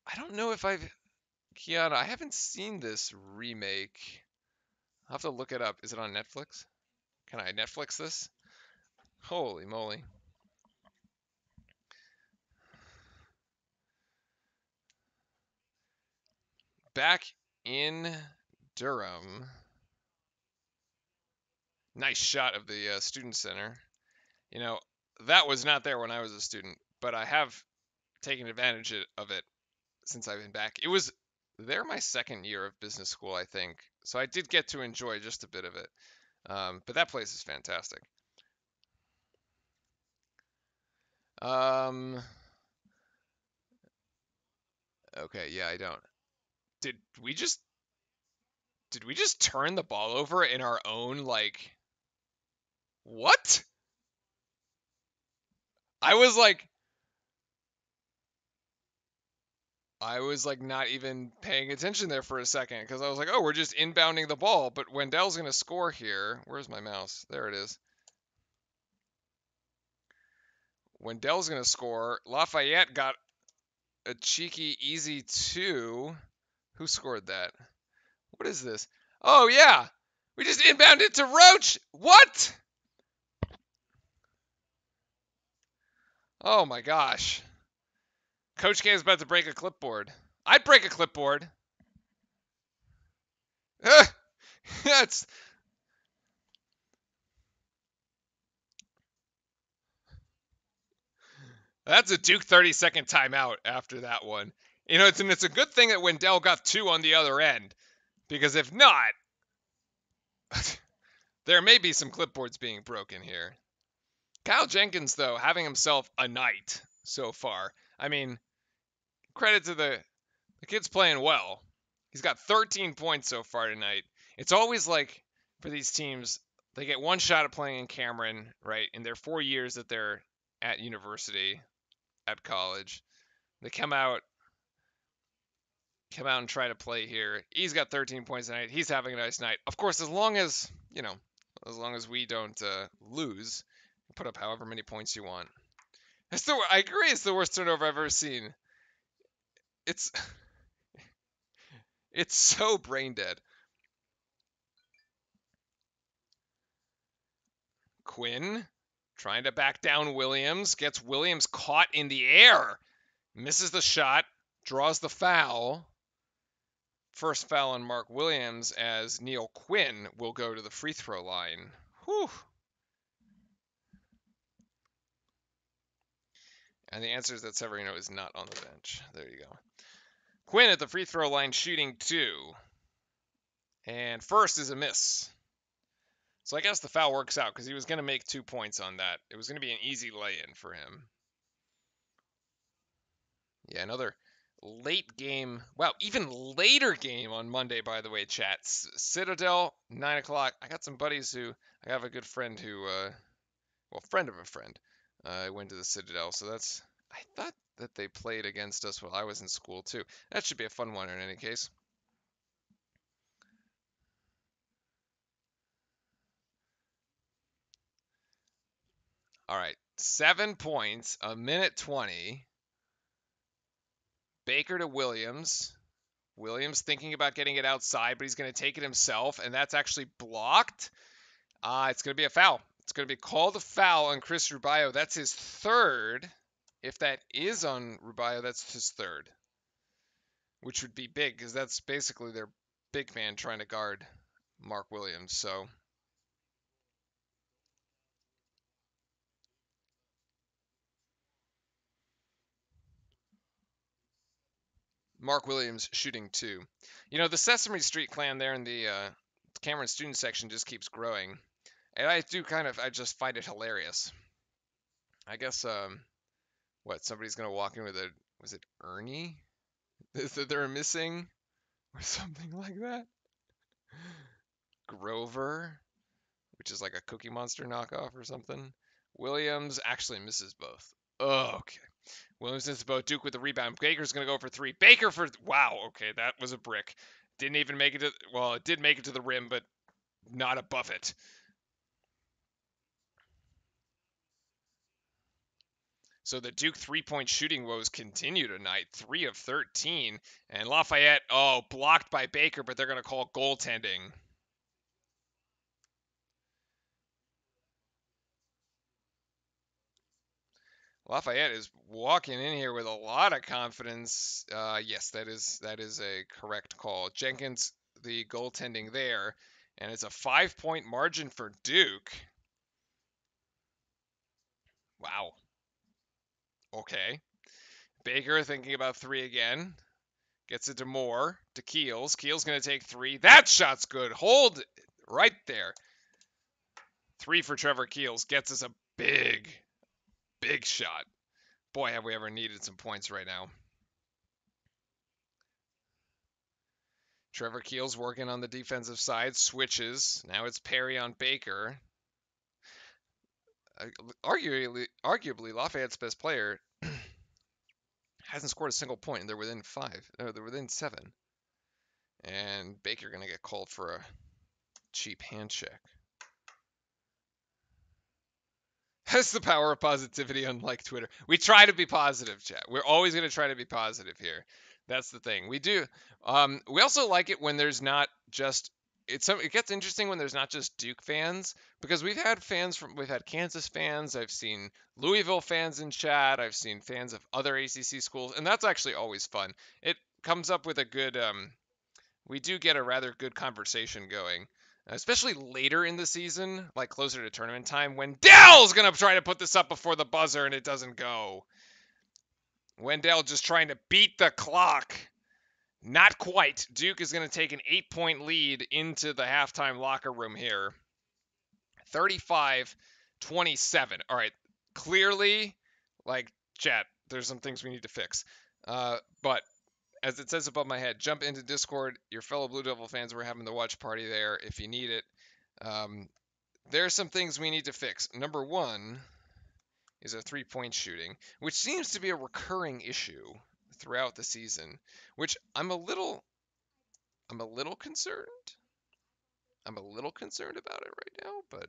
I don't know if I've Kiana, I haven't seen this remake. I'll have to look it up. Is it on Netflix? Can I Netflix this? Holy moly. Back in Durham. Nice shot of the uh, student center. You know, that was not there when I was a student, but I have taken advantage of it since I've been back. It was there my second year of business school, I think. So I did get to enjoy just a bit of it. Um, but that place is fantastic. Um, okay, yeah, I don't. Did we just did we just turn the ball over in our own like what? I was like I was like not even paying attention there for a second because I was like, oh, we're just inbounding the ball, but Wendell's going to score here. Where's my mouse? There it is. Wendell's going to score. Lafayette got a cheeky easy two. Who scored that? What is this? Oh, yeah. We just inbounded to Roach. What? Oh, my gosh. Coach K is about to break a clipboard. I'd break a clipboard. Ah, that's That's a Duke 30 second timeout after that one. You know, it's and it's a good thing that Wendell got two on the other end. Because if not, there may be some clipboards being broken here. Kyle Jenkins, though, having himself a night so far. I mean, credit to the the kid's playing well. He's got 13 points so far tonight. It's always like for these teams, they get one shot at playing in Cameron, right? In their four years that they're at university, at college, they come out, come out and try to play here. He's got 13 points tonight. He's having a nice night. Of course, as long as you know, as long as we don't uh, lose, put up however many points you want. It's the I agree. It's the worst turnover I've ever seen. It's it's so brain dead. Quinn trying to back down Williams gets Williams caught in the air, misses the shot, draws the foul. First foul on Mark Williams as Neil Quinn will go to the free throw line. Whew. And the answer is that Savarino is not on the bench. There you go. Quinn at the free throw line shooting two. And first is a miss. So I guess the foul works out because he was going to make two points on that. It was going to be an easy lay in for him. Yeah, another late game. Wow, even later game on Monday, by the way, chat. Citadel, 9 o'clock. I got some buddies who, I have a good friend who, uh, well, friend of a friend, uh, went to the Citadel. So that's, I thought that they played against us while I was in school, too. That should be a fun one in any case. All right, seven points, a minute 20. Baker to Williams. Williams thinking about getting it outside, but he's going to take it himself, and that's actually blocked. Uh, it's going to be a foul. It's going to be called a foul on Chris Rubio. That's his third. If that is on Rubio, that's his third, which would be big because that's basically their big man trying to guard Mark Williams. So Mark Williams shooting two. You know, the Sesame Street clan there in the uh, Cameron student section just keeps growing. And I do kind of, I just find it hilarious. I guess, um, what, somebody's going to walk in with a, was it Ernie? Is that they're missing? Or something like that? Grover, which is like a Cookie Monster knockoff or something. Williams actually misses both. Oh, okay. Williams misses both. Duke with the rebound. Baker's going to go for three. Baker for wow. Okay, that was a brick. Didn't even make it to well, it did make it to the rim, but not above it. So the Duke three-point shooting woes continue tonight. Three of 13. And Lafayette, oh, blocked by Baker, but they're going to call goaltending. Lafayette is walking in here with a lot of confidence. Uh, yes, that is that is a correct call. Jenkins, the goaltending there, and it's a five-point margin for Duke. Wow. Okay. Baker thinking about three again. Gets it to Moore, to Keels. Keels going to take three. That shot's good. Hold right there. Three for Trevor Keels. Gets us a big, big shot. Boy, have we ever needed some points right now. Trevor Keels working on the defensive side, switches. Now it's Perry on Baker. Arguably, arguably Lafayette's best player hasn't scored a single point, and they're within five. No, they're within seven. And Baker gonna get called for a cheap handshake. That's the power of positivity, unlike Twitter. We try to be positive, chat. We're always going to try to be positive here. That's the thing. We do. Um, we also like it when there's not just. It's it gets interesting when there's not just Duke fans because we've had fans from we've had Kansas fans. I've seen Louisville fans in chat. I've seen fans of other ACC schools, and that's actually always fun. It comes up with a good. Um, we do get a rather good conversation going especially later in the season, like closer to tournament time, when Dell's to try to put this up before the buzzer and it doesn't go. Wendell just trying to beat the clock. Not quite. Duke is going to take an eight point lead into the halftime locker room here. 35 27. All right. Clearly, like, chat, there's some things we need to fix. Uh, but as it says above my head, jump into Discord. Your fellow Blue Devil fans, we're having the watch party there if you need it. Um, there are some things we need to fix. Number one is a three point shooting, which seems to be a recurring issue throughout the season, which I'm a little I'm a little concerned. I'm a little concerned about it right now, but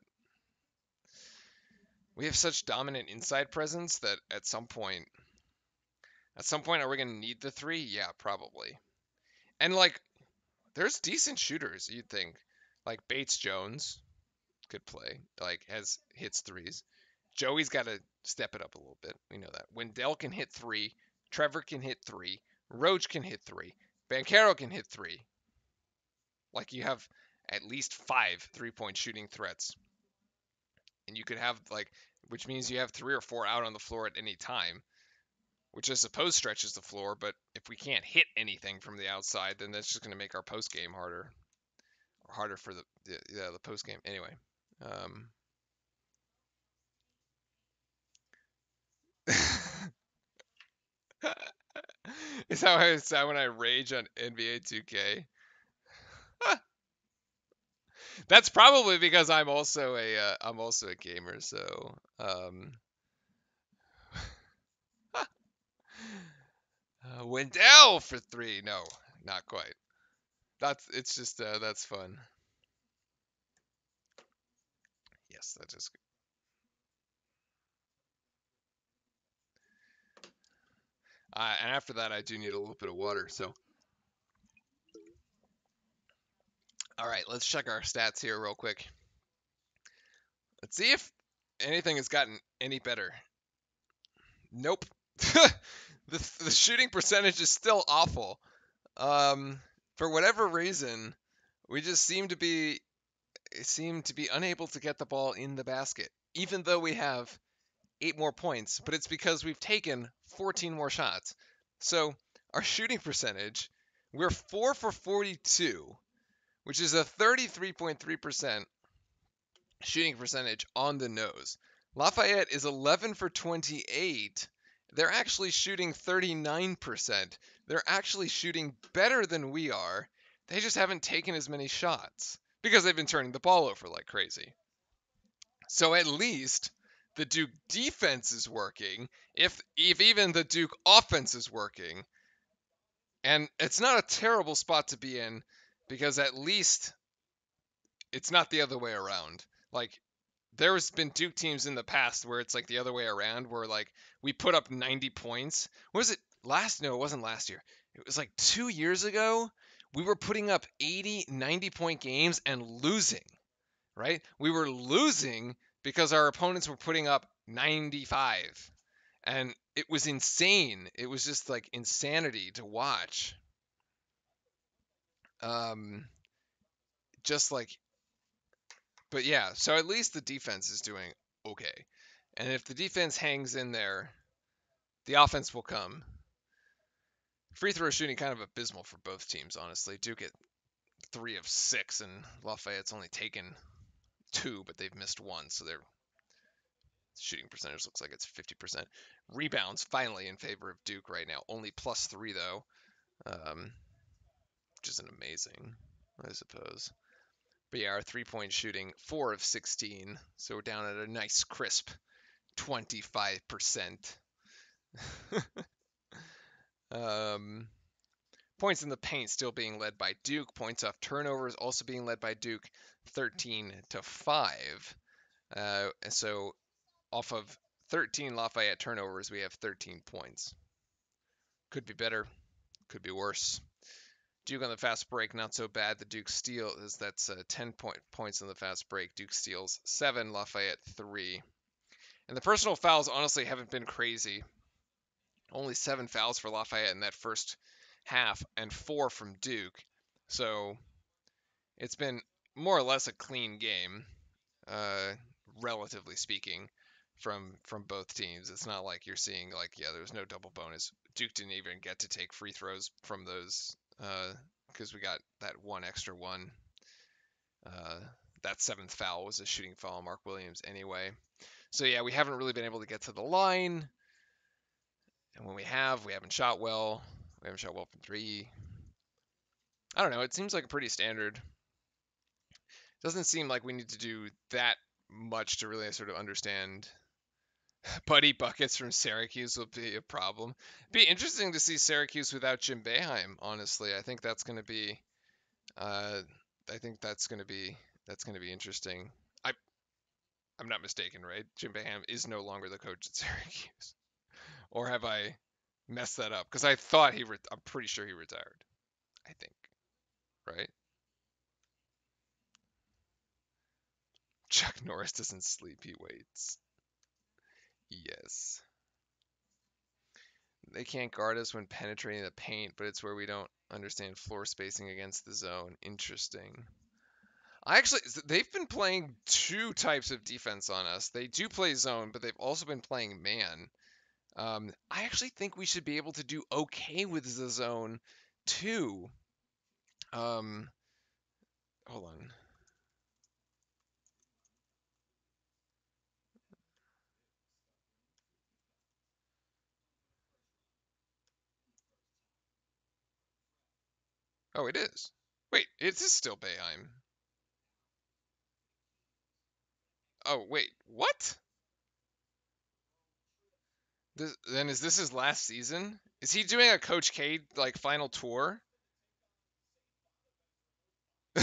we have such dominant inside presence that at some point at some point, are we going to need the three? Yeah, probably. And like, there's decent shooters. You'd think, like Bates Jones could play. Like has hits threes. Joey's got to step it up a little bit. We know that. Wendell can hit three. Trevor can hit three. Roach can hit three. Banchero can hit three. Like you have at least five three-point shooting threats. And you could have like, which means you have three or four out on the floor at any time. which I suppose stretches the floor. But if we can't hit anything from the outside, then that's just going to make our post game harder, or harder for the yeah the post game. Anyway, um, is that is that when I rage on NBA 2K? That's probably because I'm also a uh, I'm also a gamer, so um, uh, Wendell for three. No, not quite. That's it's just uh, that's fun. Yes, that is. Uh, and after that, I do need a little bit of water. So, all right, let's check our stats here real quick. Let's see if anything has gotten any better. Nope. the, the shooting percentage is still awful. Um, for whatever reason, we just seem to be seem to be unable to get the ball in the basket, even though we have eight more points. But it's because we've taken 14 more shots. So our shooting percentage, we're four for 42, which is a 33.3% shooting percentage on the nose. Lafayette is 11 for 28. They're actually shooting 39%. They're actually shooting better than we are. They just haven't taken as many shots because they've been turning the ball over like crazy. So at least the Duke defense is working, if if even the Duke offense is working. And it's not a terrible spot to be in because at least it's not the other way around. Like there's been Duke teams in the past where it's like the other way around, where like we put up 90 points. What was it last? No, it wasn't last year. It was like two years ago. We were putting up 80, 90 point games and losing, right? We were losing because our opponents were putting up 95. And it was insane. It was just like insanity to watch. Um, just like but yeah, so at least the defense is doing okay. And if the defense hangs in there, the offense will come. Free throw shooting kind of abysmal for both teams, honestly. Duke at three of six, and Lafayette's only taken two, but they've missed one, so their shooting percentage looks like it's 50%. Rebounds finally in favor of Duke right now, only plus three though, um, which isn't amazing, I suppose. But yeah, our three point shooting, four of 16. So we're down at a nice crisp 25%. um, points in the paint still being led by Duke. Points off turnovers also being led by Duke, 13 to 5. Uh, so off of 13 Lafayette turnovers, we have 13 points. Could be better, could be worse. Duke on the fast break, not so bad. The Duke steal is that's uh, 10 point points on the fast break. Duke steals seven, Lafayette three. And the personal fouls honestly haven't been crazy. Only seven fouls for Lafayette in that first half, and four from Duke. So it's been more or less a clean game, uh, relatively speaking, from from both teams. It's not like you're seeing like yeah, there's no double bonus. Duke didn't even get to take free throws from those because uh, we got that one extra one. Uh, that seventh foul was a shooting foul on Mark Williams anyway. So yeah, we haven't really been able to get to the line. And when we have, we haven't shot well. We haven't shot well from three. I don't know. It seems like a pretty standard. Doesn't seem like we need to do that much to really sort of understand Buddy Buckets from Syracuse will be a problem. Be interesting to see Syracuse without Jim Boeheim. Honestly, I think that's going to be. Uh, I think that's going to be that's going to be interesting. I, I'm not mistaken, right? Jim Boeheim is no longer the coach at Syracuse, or have I messed that up? Because I thought he. Re- I'm pretty sure he retired. I think, right? Chuck Norris doesn't sleep; he waits. Yes. They can't guard us when penetrating the paint, but it's where we don't understand floor spacing against the zone. Interesting. I actually, they've been playing two types of defense on us. They do play zone, but they've also been playing man. Um, I actually think we should be able to do okay with the zone too. Um, hold on. Oh, it is. Wait, it is still Boeheim. Oh, wait, what? This, then is this his last season? Is he doing a Coach K like final tour?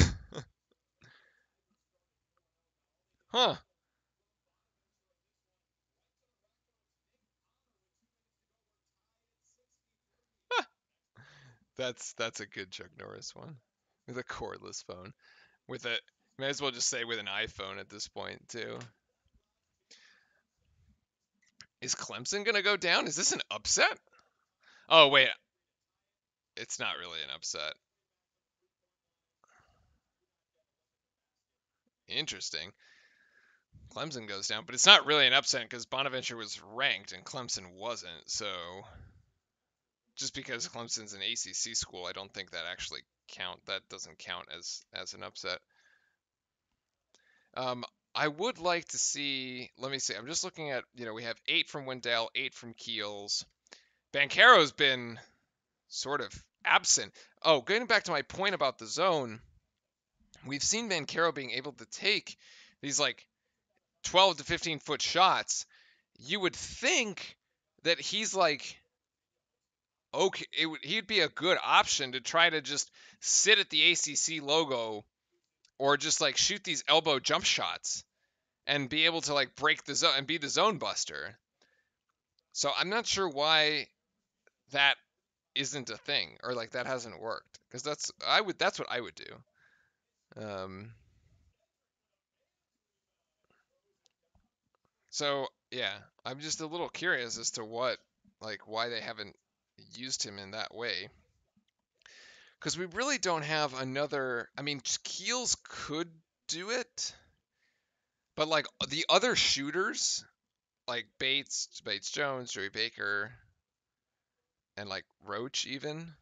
huh. That's that's a good Chuck Norris one. With a cordless phone. With a may as well just say with an iPhone at this point too. Is Clemson gonna go down? Is this an upset? Oh wait. It's not really an upset. Interesting. Clemson goes down, but it's not really an upset because Bonaventure was ranked and Clemson wasn't. So just because Clemson's an ACC school, I don't think that actually count. That doesn't count as as an upset. Um, I would like to see. Let me see. I'm just looking at. You know, we have eight from Wendell, eight from Keels. Banchero's been sort of absent. Oh, getting back to my point about the zone, we've seen Banchero being able to take these like 12 to 15 foot shots. You would think that he's like okay, it he'd be a good option to try to just sit at the ACC logo or just like shoot these elbow jump shots and be able to like break the zone and be the zone buster. So I'm not sure why that isn't a thing or like that hasn't worked because that's I would that's what I would do. Um, so yeah, I'm just a little curious as to what like why they haven't used him in that way. Because we really don't have another. I mean, Keels could do it, but like the other shooters, like Bates, Bates Jones, Joey Baker, and like Roach, even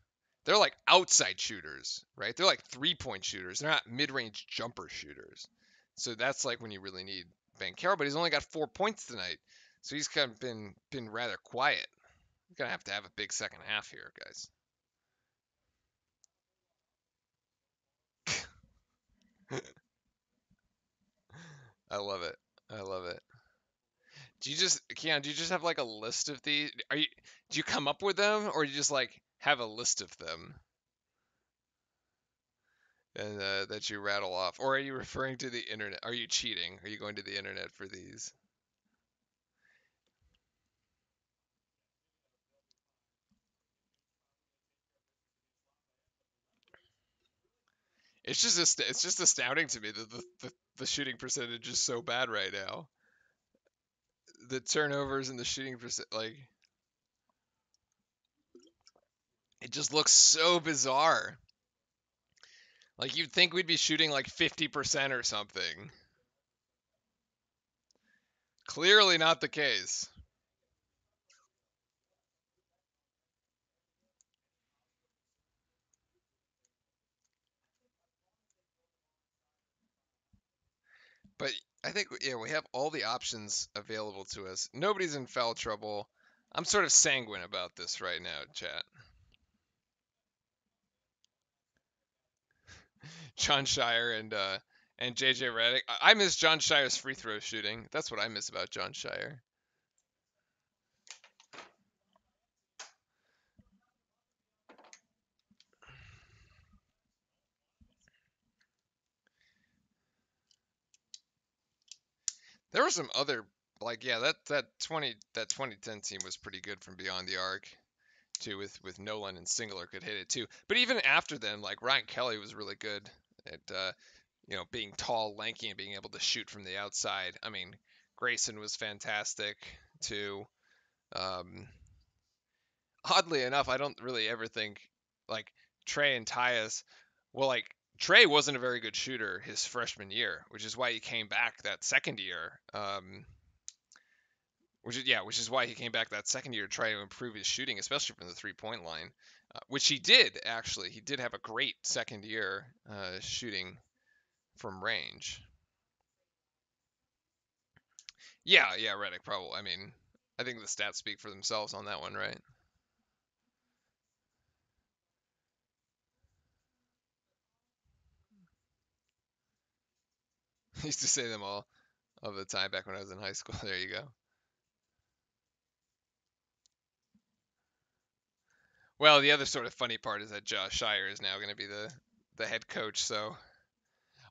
they're like outside shooters, right? They're like three point shooters. They're not mid range jumper shooters. So that's like when you really need Banchero, but he's only got four points tonight. So he's kind of been been rather quiet. We're gonna have to have a big second half here, guys. I love it. I love it. Do you just, Keon, do you just have like a list of these? Are you, do you come up with them or you just like have a list of them and uh, that you rattle off? Or are you referring to the internet? Are you cheating? Are you going to the internet for these? It's just it's just astounding to me that the, the, the shooting percentage is so bad right now. The turnovers and the shooting percent, like, it just looks so bizarre. Like you'd think we'd be shooting like 50% or something. Clearly not the case. But I think yeah, we have all the options available to us. Nobody's in foul trouble. I'm sort of sanguine about this right now, chat. Jon Scheyer and uh, and JJ Redick. I miss Jon Scheyer's free throw shooting. That's what I miss about Jon Scheyer. There were some other like yeah that that 20 that 2010 team was pretty good from beyond the arc too with with Nolan and Singler could hit it too. But even after then like Ryan Kelly was really good at uh, you know being tall, lanky, and being able to shoot from the outside. I mean Grayson was fantastic too. Um, oddly enough, I don't really ever think like Tre and Tyus. Well, like Tre wasn't a very good shooter his freshman year, which is why he came back that second year. Um, which is yeah, which is why he came back that second year to try to improve his shooting, especially from the three point line, uh, which he did actually. He did have a great second year uh, shooting from range. Yeah, yeah, Redick probably. I mean, I think the stats speak for themselves on that one, right? I used to say them all of the time back when I was in high school. There you go. Well, the other sort of funny part is that Josh Scheyer is now going to be the the head coach. So,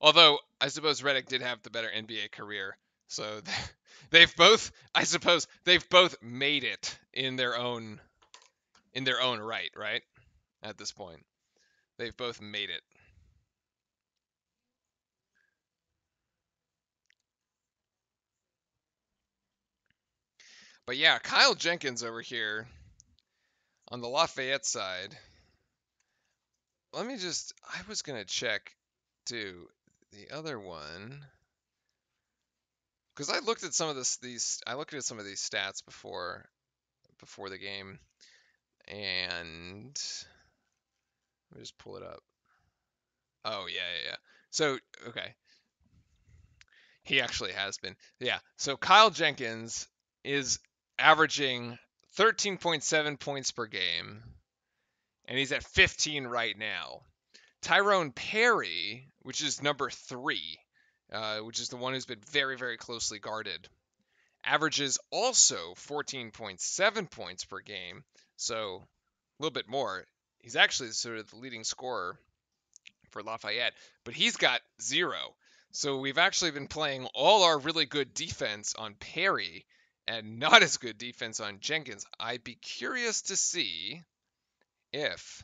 although I suppose Redick did have the better NBA career, so they've both, I suppose, they've both made it in their own in their own right, right? At this point, they've both made it. But yeah, Kyle Jenkins over here on the Lafayette side, let me just, I was going to check too. The other one, because I looked at some of this, these, I looked at some of these stats before, before the game, and let me just pull it up. Oh yeah, yeah, yeah. So okay, he actually has been. Yeah. So Kyle Jenkins is averaging 13.7 points per game, and he's at 15 right now. Tyrone Perry, which is number three, uh, which is the one who's been very, very closely guarded, averages also 14.7 points per game, so a little bit more. He's actually sort of the leading scorer for Lafayette, but he's got zero. So we've actually been playing all our really good defense on Perry and not as good defense on Jenkins. I'd be curious to see if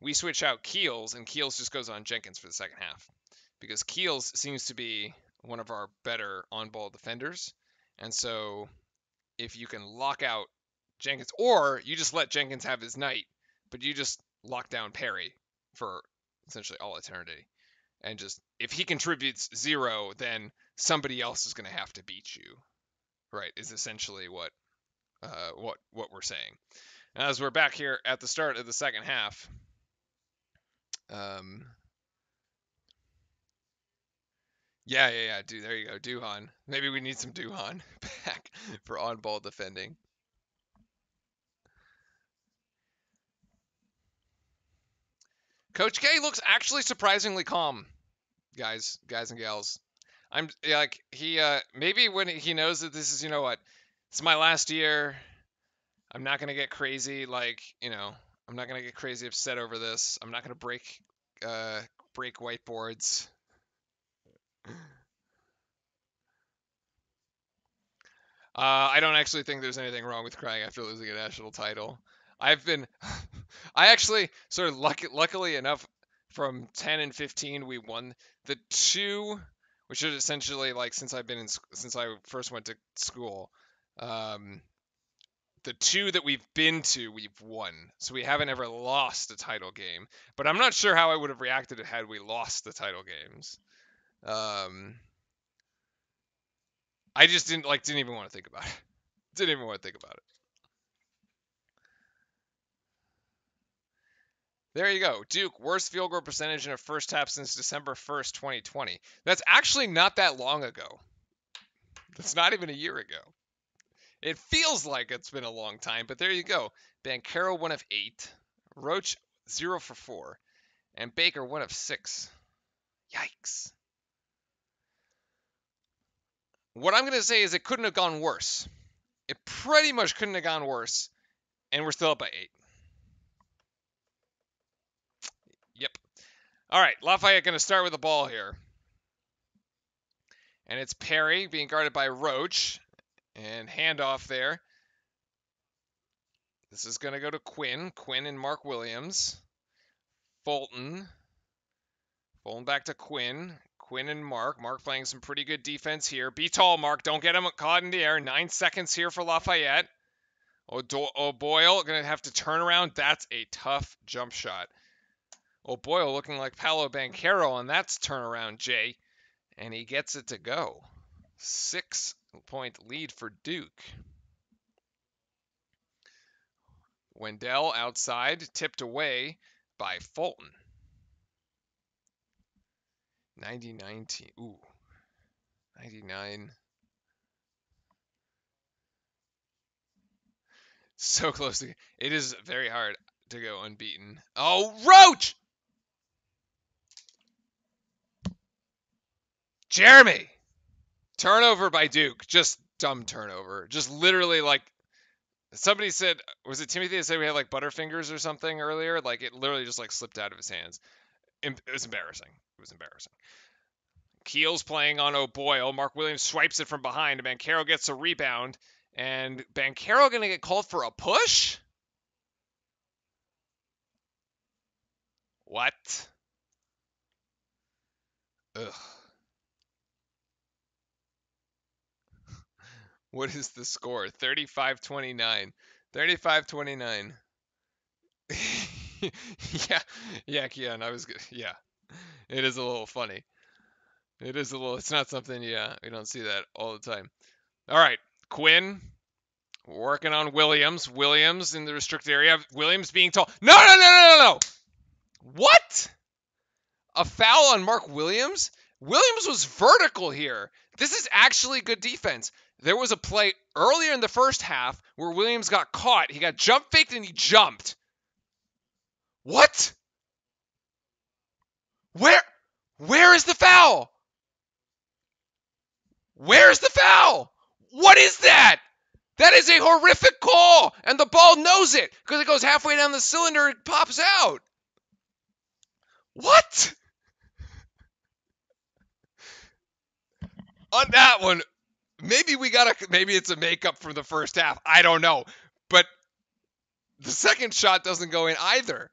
we switch out Keels and Keels just goes on Jenkins for the second half. Because Keels seems to be one of our better on ball defenders. And so if you can lock out Jenkins, or you just let Jenkins have his night, but you just lock down Perry for essentially all eternity. And just if he contributes zero, then somebody else is going to have to beat you right is essentially what uh, what what we're saying. As we're back here at the start of the second half, um, yeah, yeah, yeah, dude, there you go, Duhon. Maybe we need some Duhon back for on-ball defending. Coach K looks actually surprisingly calm, guys, guys and gals. I'm like he uh maybe when he knows that this is you know what it's my last year I'm not gonna get crazy like you know I'm not gonna get crazy upset over this I'm not gonna break uh break whiteboards Uh, I don't actually think there's anything wrong with crying after losing a national title. I've been, I actually sort of lucky, luckily enough, from 10 and 15 we won the two which is essentially like since I've been in since I first went to school. Um, the two that we've been to, we've won. So we haven't ever lost a title game. But I'm not sure how I would have reacted had we lost the title games. Um, I just didn't like didn't even want to think about it. Didn't even want to think about it. There you go. Duke, worst field goal percentage in a first half since December 1st, 2020. That's actually not that long ago. That's not even a year ago. It feels like it's been a long time, but there you go. Banchero, one of eight. Roach, zero for four. And Baker, one of six. Yikes. What I'm going to say is it couldn't have gone worse. It pretty much couldn't have gone worse. And we're still up by eight. All right, Lafayette going to start with the ball here. And it's Perry being guarded by Roach. And handoff there. This is going to go to Quinn. Quinn and Mark Williams. Fulton. Fulton back to Quinn. Quinn and Mark. Mark playing some pretty good defense here. Be tall, Mark. Don't get him caught in the air. Nine seconds here for Lafayette. O'Boyle going to have to turn around. That's a tough jump shot. Oh O'Boyle looking like Paolo Banchero on that turnaround, Jay. And he gets it to go. Six point lead for Duke. Wendell outside, tipped away by Fulton. 99 team. Ooh. 99. So close to it is very hard to go unbeaten. Oh, Roach! Jeremy! Turnover by Duke. Just dumb turnover. Just literally like somebody said was it Timothy that said we had like butterfingers or something earlier? Like it literally just like slipped out of his hands. It was embarrassing. It was embarrassing. Keels playing on oh O'Boyle. Oh, Mark Williams swipes it from behind. Banchero gets a rebound. And Banchero going to get called for a push? What? Ugh. What is the score? 35 29. 35 29. yeah, yeah, Keon, I was good. Yeah, it is a little funny. It is a little, it's not something, yeah, we don't see that all the time. All right, Quinn working on Williams. Williams in the restricted area. Williams being told, no, no, no, no, no, no. What? A foul on Mark Williams? Williams was vertical here. This is actually good defense. There was a play earlier in the first half where Williams got caught. He got jump faked and he jumped. What? Where where is the foul? Where's the foul? What is that? That is a horrific call, and the ball knows it because it goes halfway down the cylinder and pops out. What? On that one, maybe we got to maybe it's a makeup from the first half. I don't know. But the second shot doesn't go in either.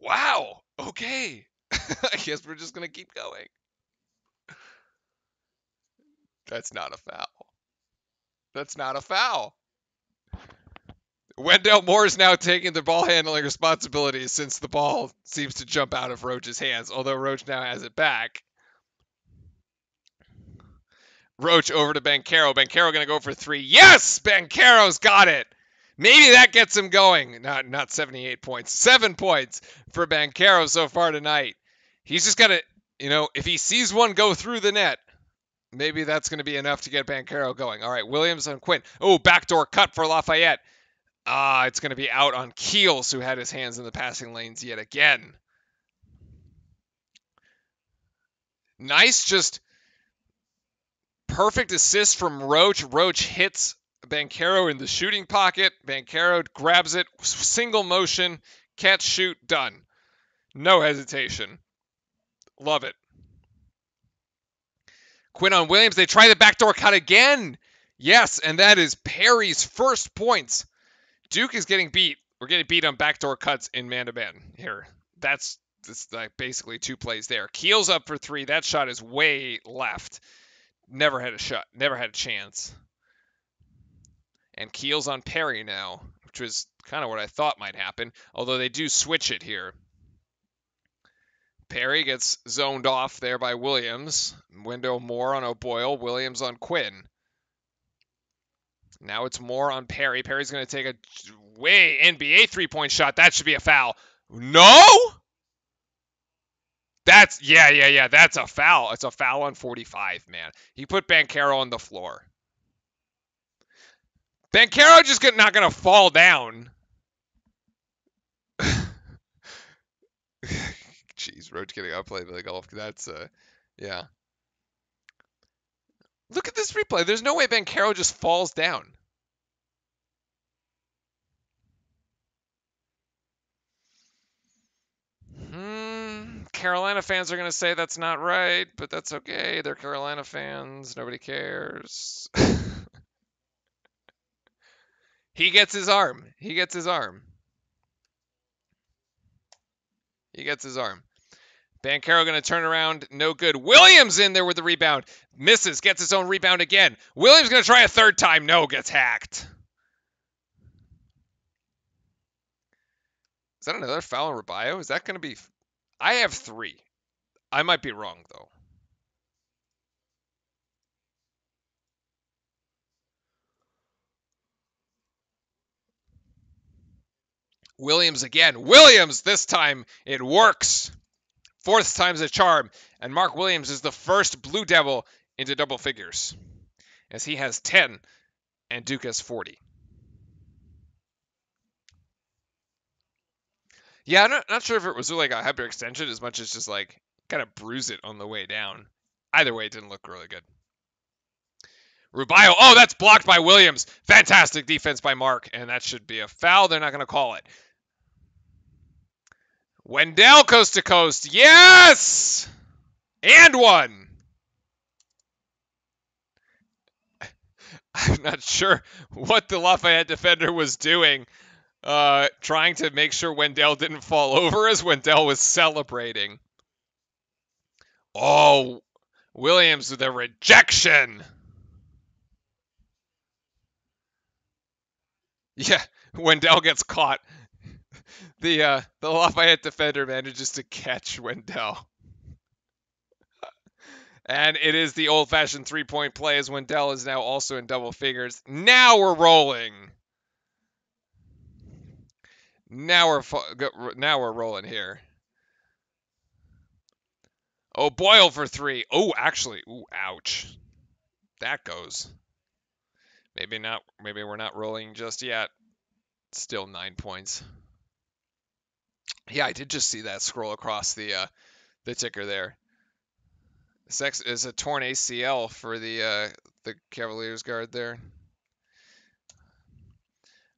Wow. Okay. I guess we're just going to keep going. That's not a foul. That's not a foul. Wendell Moore is now taking the ball handling responsibilities since the ball seems to jump out of Roach's hands, although Roach now has it back. Roach over to Banchero. Banchero going to go for three. Yes, Banchero's got it. Maybe that gets him going. Not not 78 points. Seven points for Banchero so far tonight. He's just to, you know, if he sees one go through the net, maybe that's going to be enough to get Banchero going. All right, Williams and Quinn. Oh, backdoor cut for Lafayette. Ah, it's going to be out on Keels, who had his hands in the passing lanes yet again. Nice, just perfect assist from Roach. Roach hits Banchero in the shooting pocket. Banchero grabs it, single motion, catch, shoot, done. No hesitation. Love it. Quinn on Williams, they try the backdoor cut again. Yes, and that is Perry's first points. Duke is getting beat. We're getting beat on backdoor cuts in man to man here. That's, that's like basically two plays there. Keel's up for three. That shot is way left never had a shot, never had a chance. And Keel's on Perry now, which was kind of what I thought might happen, although they do switch it here. Perry gets zoned off there by Williams. Wendell Moore on O'Boyle. Williams on Quinn. Now it's Moore on Perry. Perry's going to take a way NBA three point shot. That should be a foul. No? That's yeah, yeah, yeah. That's a foul. It's a foul on 45, man. He put Banchero on the floor. Banchero just not gonna fall down. Jeez, Roach getting outplayed by the golf. That's uh, yeah. Look at this replay. There's no way Banchero just falls down. Hmm. Carolina fans are going to say that's not right, but that's okay. They're Carolina fans. Nobody cares. he gets his arm. He gets his arm. He gets his arm. Banchero going to turn around. No good. Williams in there with the rebound. Misses. Gets his own rebound again. Williams going to try a third time. No. Gets hacked. Is that another foul on Rubio? Is that going to be I have three. I might be wrong though. Williams again. Williams, this time it works. Fourth time's a charm. And Mark Williams is the first Blue Devil into double figures, as he has 10 and Duke has 40. Yeah, I'm not, not sure if it was really like a hyperextension as much as just like kind of bruise it on the way down. Either way, it didn't look really good. Rubio. Oh, that's blocked by Williams. Fantastic defense by Mark, and that should be a foul. They're not going to call it. Wendell coast to coast. Yes! And one. I'm not sure what the Lafayette defender was doing, uh, trying to make sure Wendell didn't fall over as Wendell was celebrating. Oh, Williams with a rejection. Yeah, Wendell gets caught. The uh, the Lafayette defender manages to catch Wendell. And it is the old-fashioned three-point play as Wendell is now also in double figures. Now we're rolling. Now we're now we're rolling here. Oh, Boyle for three. Oh, actually, ooh, ouch. That goes. Maybe not. Maybe we're not rolling just yet. Still nine points. Yeah, I did just see that scroll across the uh, the ticker there. Sexton's a torn ACL for the uh, the Cavaliers guard there.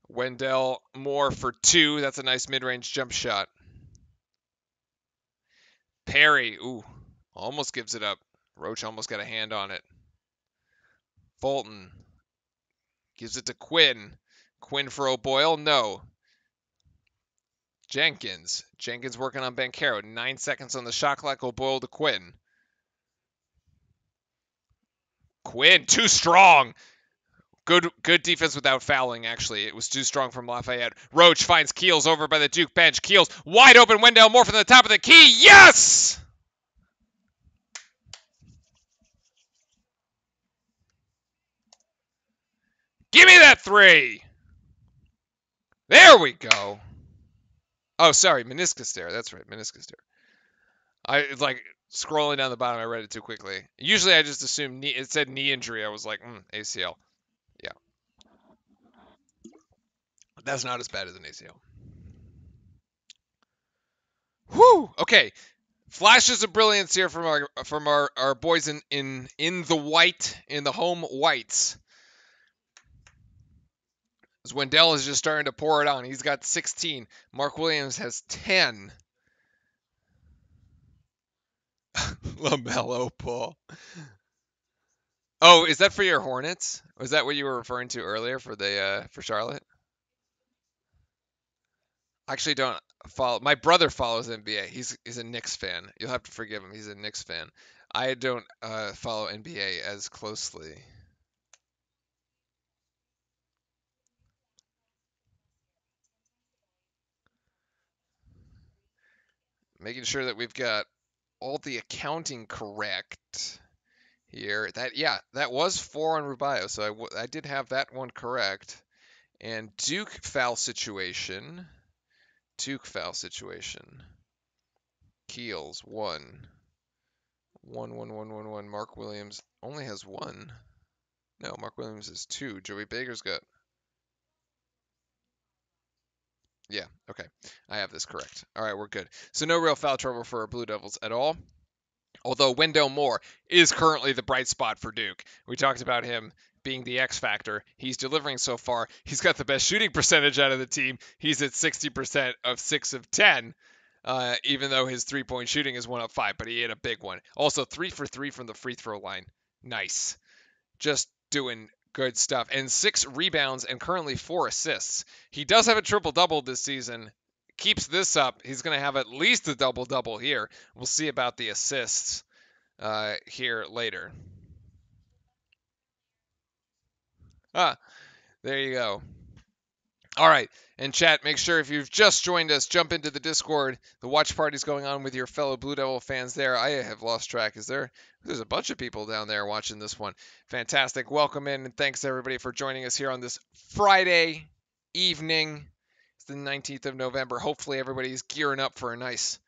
Wendell Moore for two. That's a nice mid-range jump shot. Perry, ooh, almost gives it up. Roach almost got a hand on it. Fulton gives it to Quinn. Quinn for O'Boyle, no. Jenkins. Jenkins working on Banchero. Nine seconds on the shot clock. O'Boyle to Quinn. Quinn, too strong. Good good defense without fouling, actually. It was too strong from Lafayette. Roach finds Keels over by the Duke bench. Keels wide open. Wendell Moore from the top of the key. Yes! Give me that three. There we go. Oh, sorry, meniscus tear. That's right, meniscus tear. I it's like scrolling down the bottom. I read it too quickly. Usually, I just assume knee, it said knee injury. I was like, mm, ACL. Yeah, that's not as bad as an ACL. Whew. Okay, flashes of brilliance here from our from our, our boys in in in the white in the home whites. As Wendell is just starting to pour it on. He's got 16. Mark Williams has 10. LaMelo Ball. Oh, is that for your Hornets? Was that what you were referring to earlier for the uh, for Charlotte? Actually don't follow. My brother follows NBA. He's he's a Knicks fan. You'll have to forgive him. He's a Knicks fan. I don't uh, follow NBA as closely. Making sure that we've got all the accounting correct here. That yeah, that was four on Rubio, so I, I did have that one correct. And Duke foul situation. Duke foul situation. Keels one. One one one one one. Mark Williams only has one. No, Mark Williams is two. Joey Baker's got Yeah, okay. I have this correct. All right, we're good. So no real foul trouble for our Blue Devils at all. Although Wendell Moore is currently the bright spot for Duke. We talked about him being the X factor. He's delivering so far. He's got the best shooting percentage out of the team. He's at 60% of 6 of 10. Uh, even though his three point shooting is one of five, but he hit a big one. Also, three for three from the free throw line. Nice. Just doing good stuff. And six rebounds and currently four assists. He does have a triple double this season. Keeps this up, he's going to have at least a double double here. We'll see about the assists uh, here later. Ah, there you go. All right. And chat, make sure if you've just joined us, jump into the Discord. The watch party's going on with your fellow Blue Devil fans there. I have lost track. Is there? There's a bunch of people down there watching this one. Fantastic. Welcome in and thanks everybody for joining us here on this Friday evening. It's the 19th of November. Hopefully, everybody's gearing up for a nice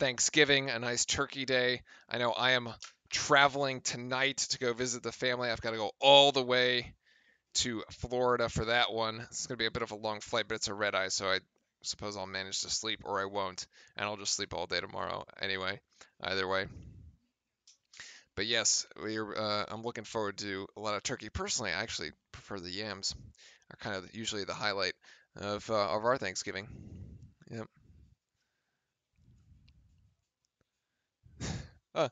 Thanksgiving, a nice turkey day. I know I am traveling tonight to go visit the family. I've got to go all the way to Florida for that one. It's going to be a bit of a long flight, but it's a red eye, so I suppose I'll manage to sleep or I won't, and I'll just sleep all day tomorrow anyway. Either way. But yes, we're, uh, I'm looking forward to a lot of turkey. Personally, I actually prefer the yams. Are kind of usually the highlight of uh, of our Thanksgiving. Yep. uh.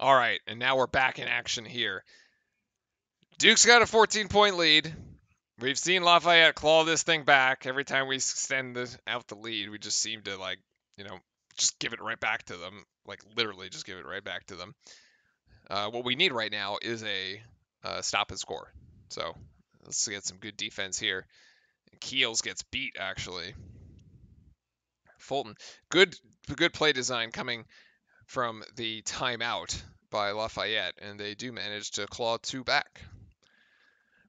All right, and now we're back in action here. Duke's got a 14 point lead. We've seen Lafayette claw this thing back every time we extend the, out the lead. We just seem to like, you know, just give it right back to them. Like literally, just give it right back to them. Uh, what we need right now is a uh, stop and score. So let's get some good defense here. Keels gets beat actually. Fulton, good good play design coming from the timeout by Lafayette, and they do manage to claw two back.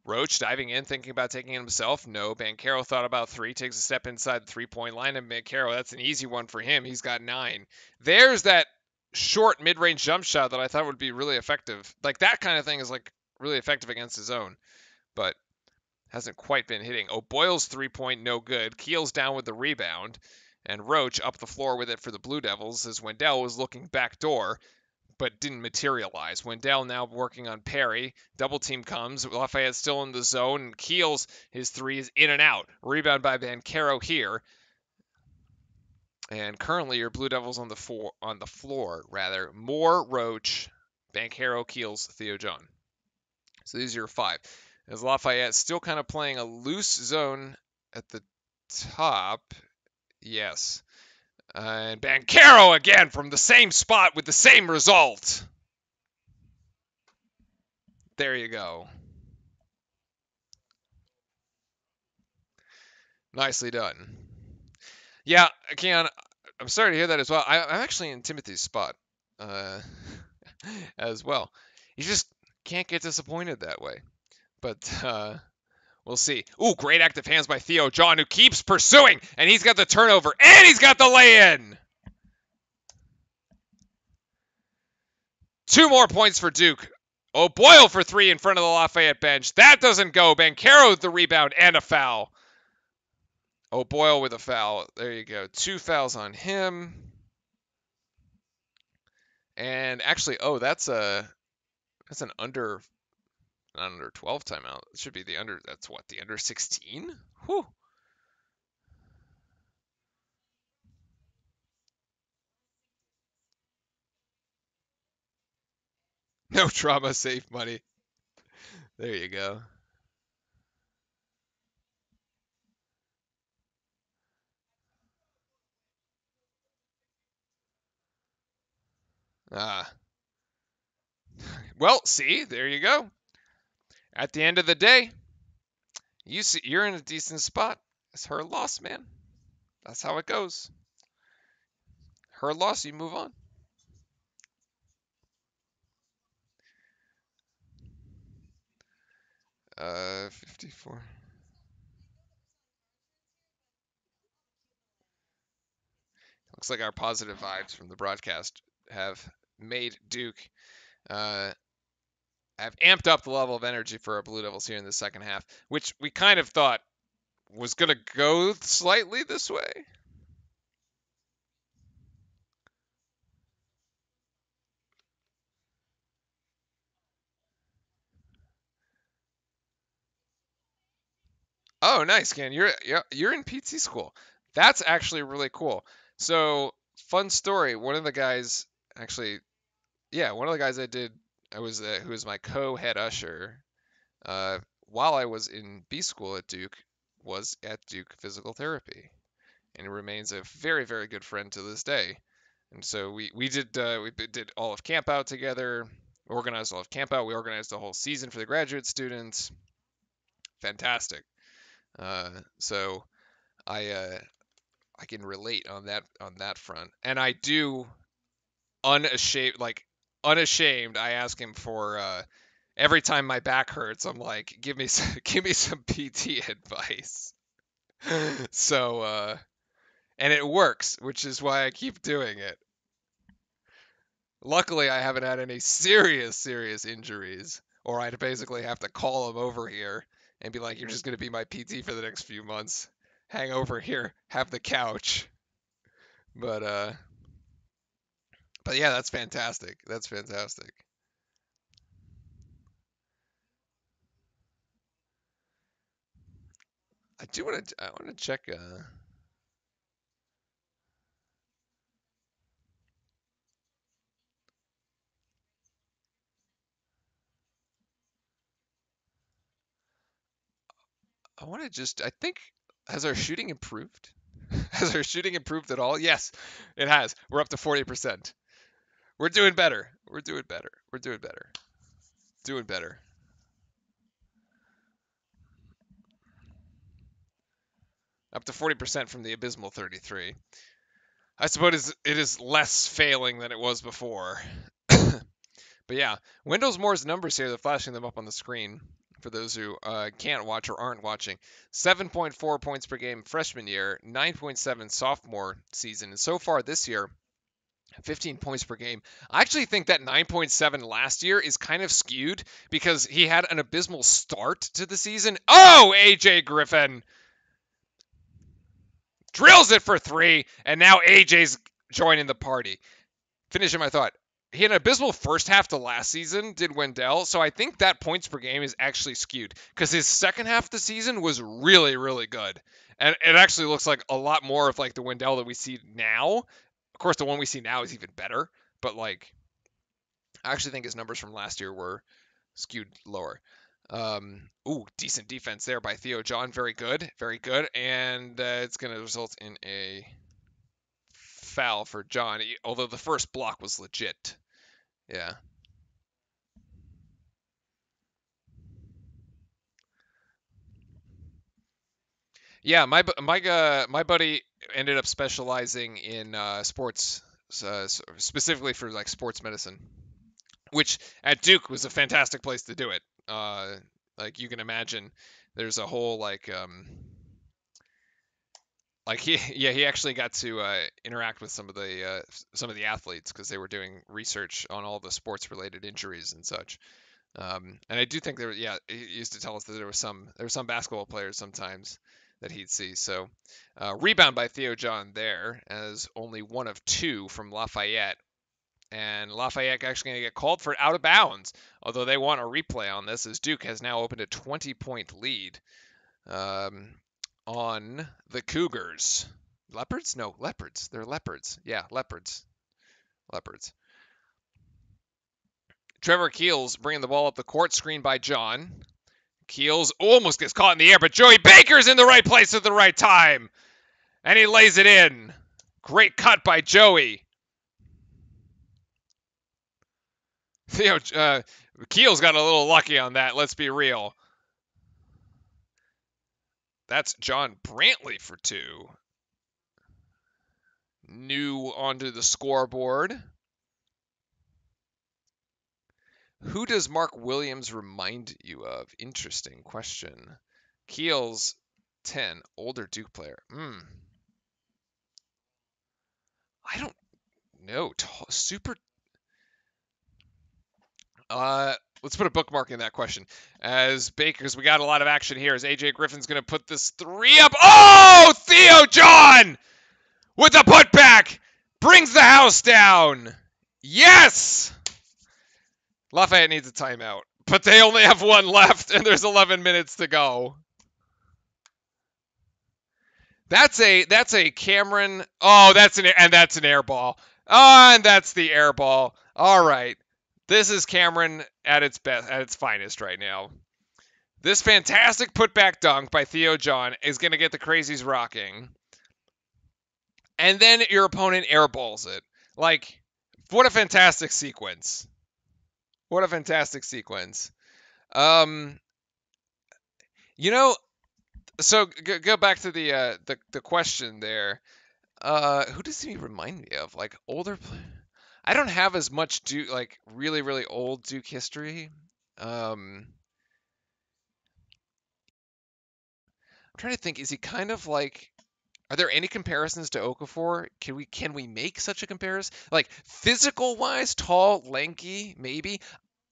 Roach diving in, thinking about taking it himself. No. Banchero thought about three, takes a step inside the three point line. And Banchero, that's an easy one for him. He's got nine. There's that short mid range jump shot that I thought would be really effective. Like that kind of thing is like really effective against his own, but hasn't quite been hitting. Oh, Boyle's three point, no good. Keels down with the rebound. And Roach up the floor with it for the Blue Devils as Wendell was looking back door but didn't materialize. Wendell now working on Perry. Double team comes. Lafayette still in the zone. And Keels his three is in and out. Rebound by Banchero here. And currently your Blue Devils on the four, on the floor rather. Moore, Roach, Banchero, Keels, Theo John. So these are your five. As Lafayette still kind of playing a loose zone at the top. Yes. Uh, and Banchero again from the same spot with the same result. There you go. Nicely done. Yeah, Keon, I'm sorry to hear that as well. I, am actually in Timothy's spot uh, as well. You just can't get disappointed that way. But uh, We'll see. Ooh, great active hands by Theo John, who keeps pursuing, and he's got the turnover, and he's got the lay-in. Two more points for Duke. Oh, Boyle for three in front of the Lafayette bench. That doesn't go. Banchero the rebound and a foul. Oh, Boyle with a foul. There you go. Two fouls on him. And actually, oh, that's a that's an under not under 12 timeout. It should be the under, that's what, the under 16? Whew. No trauma, safe money. There you go. Ah. Well, see, there you go at the end of the day, you see, you're in a decent spot. It's her loss, man. That's how it goes. Her loss, you move on. Uh, 54. Looks like our positive vibes from the broadcast have made Duke uh, have amped up the level of energy for our Blue Devils here in the second half, which we kind of thought was going to go slightly this way. Oh, nice, Ken. You're you're in PT school. That's actually really cool. So, fun story. One of the guys, actually, yeah, one of the guys I did I was uh, who was my co-head usher uh, while I was in B school at Duke was at Duke Physical Therapy, and he remains a very very good friend to this day. And so we we did uh, we did all of camp out together, organized all of camp out. We organized the whole season for the graduate students. Fantastic. Uh, so I uh, I can relate on that on that front, and I do unashamed like unashamed, I ask him for uh, every time my back hurts, I'm like, give me some, give me some PT advice. so, uh, and it works, which is why I keep doing it. Luckily, I haven't had any serious, serious injuries, or I'd basically have to call him over here and be like, "You're just gonna be my PT for the next few months. Hang over here, have the couch." But uh, but yeah, that's fantastic. That's fantastic. I do want to. I want to check. Uh, I want to just. I think has our shooting improved? has our shooting improved at all? Yes, it has. We're up to 40%. We're doing better. We're doing better. We're doing better. Doing better. Up to 40% from the abysmal 33. I suppose it is less failing than it was before. but yeah, Wendell Moore's numbers here, they're flashing them up on the screen for those who uh, can't watch or aren't watching. 7.4 points per game freshman year, 9.7 sophomore season. And so far this year, 15 points per game. I actually think that 9.7 last year is kind of skewed because he had an abysmal start to the season. Oh, AJ Griffin drills it for three, and now AJ's joining the party. Finishing my thought he had an abysmal first half to last season, did Wendell. So I think that points per game is actually skewed because his second half of the season was really, really good. And it actually looks like a lot more of like the Wendell that we see now. Course, the one we see now is even better, but like I actually think his numbers from last year were skewed lower. Um, ooh, decent defense there by Theo John. Very good, very good. And uh, it's going to result in a foul for John, although the first block was legit. Yeah. Yeah, my my uh, my buddy ended up specializing in uh, sports, uh, specifically for like sports medicine, which at Duke was a fantastic place to do it. Uh, like you can imagine, there's a whole like um, like he yeah he actually got to uh, interact with some of the uh, some of the athletes because they were doing research on all the sports related injuries and such um, and i do think there yeah he used to tell us that there was some there were some basketball players sometimes that he'd see so uh, rebound by theo john there as only one of two from lafayette and Lafayette actually going to get called for out of bounds, although they want a replay on this as Duke has now opened a 20 point lead. Um, on the Cougars. Leopards? No, leopards. They're leopards. Yeah, leopards. Leopards. Trevor Keels bringing the ball up the court, screen by John. Keels almost gets caught in the air, but Joey Baker's in the right place at the right time. And he lays it in. Great cut by Joey. Theo, uh, Keels got a little lucky on that, let's be real. That's John Brantley for two. New onto the scoreboard. Who does Mark Williams remind you of? Interesting question. Keels, 10, older Duke player. Hmm. I don't know. Super. Uh, let's put a bookmark in that question. As Bakers, we got a lot of action here. As AJ Griffin's going to put this three up. Oh, Theo John with the putback brings the house down. Yes. Lafayette needs a timeout, but they only have one left, and there's 11 minutes to go. That's a that's a Cameron. Oh, that's an and that's an air ball. Oh, and that's the air ball. All right. This is Cameron at its best, at its finest right now. This fantastic putback dunk by Theo John is going to get the crazies rocking. And then your opponent airballs it. Like, what a fantastic sequence. What a fantastic sequence. Um, you know, so go, go back to the, uh, the the question there. Uh, who does he remind me of? Like older. I don't have as much Duke like really really old Duke history. Um, I'm trying to think. Is he kind of like? Are there any comparisons to Okafor? Can we can we make such a comparison? Like physical wise, tall, lanky, maybe.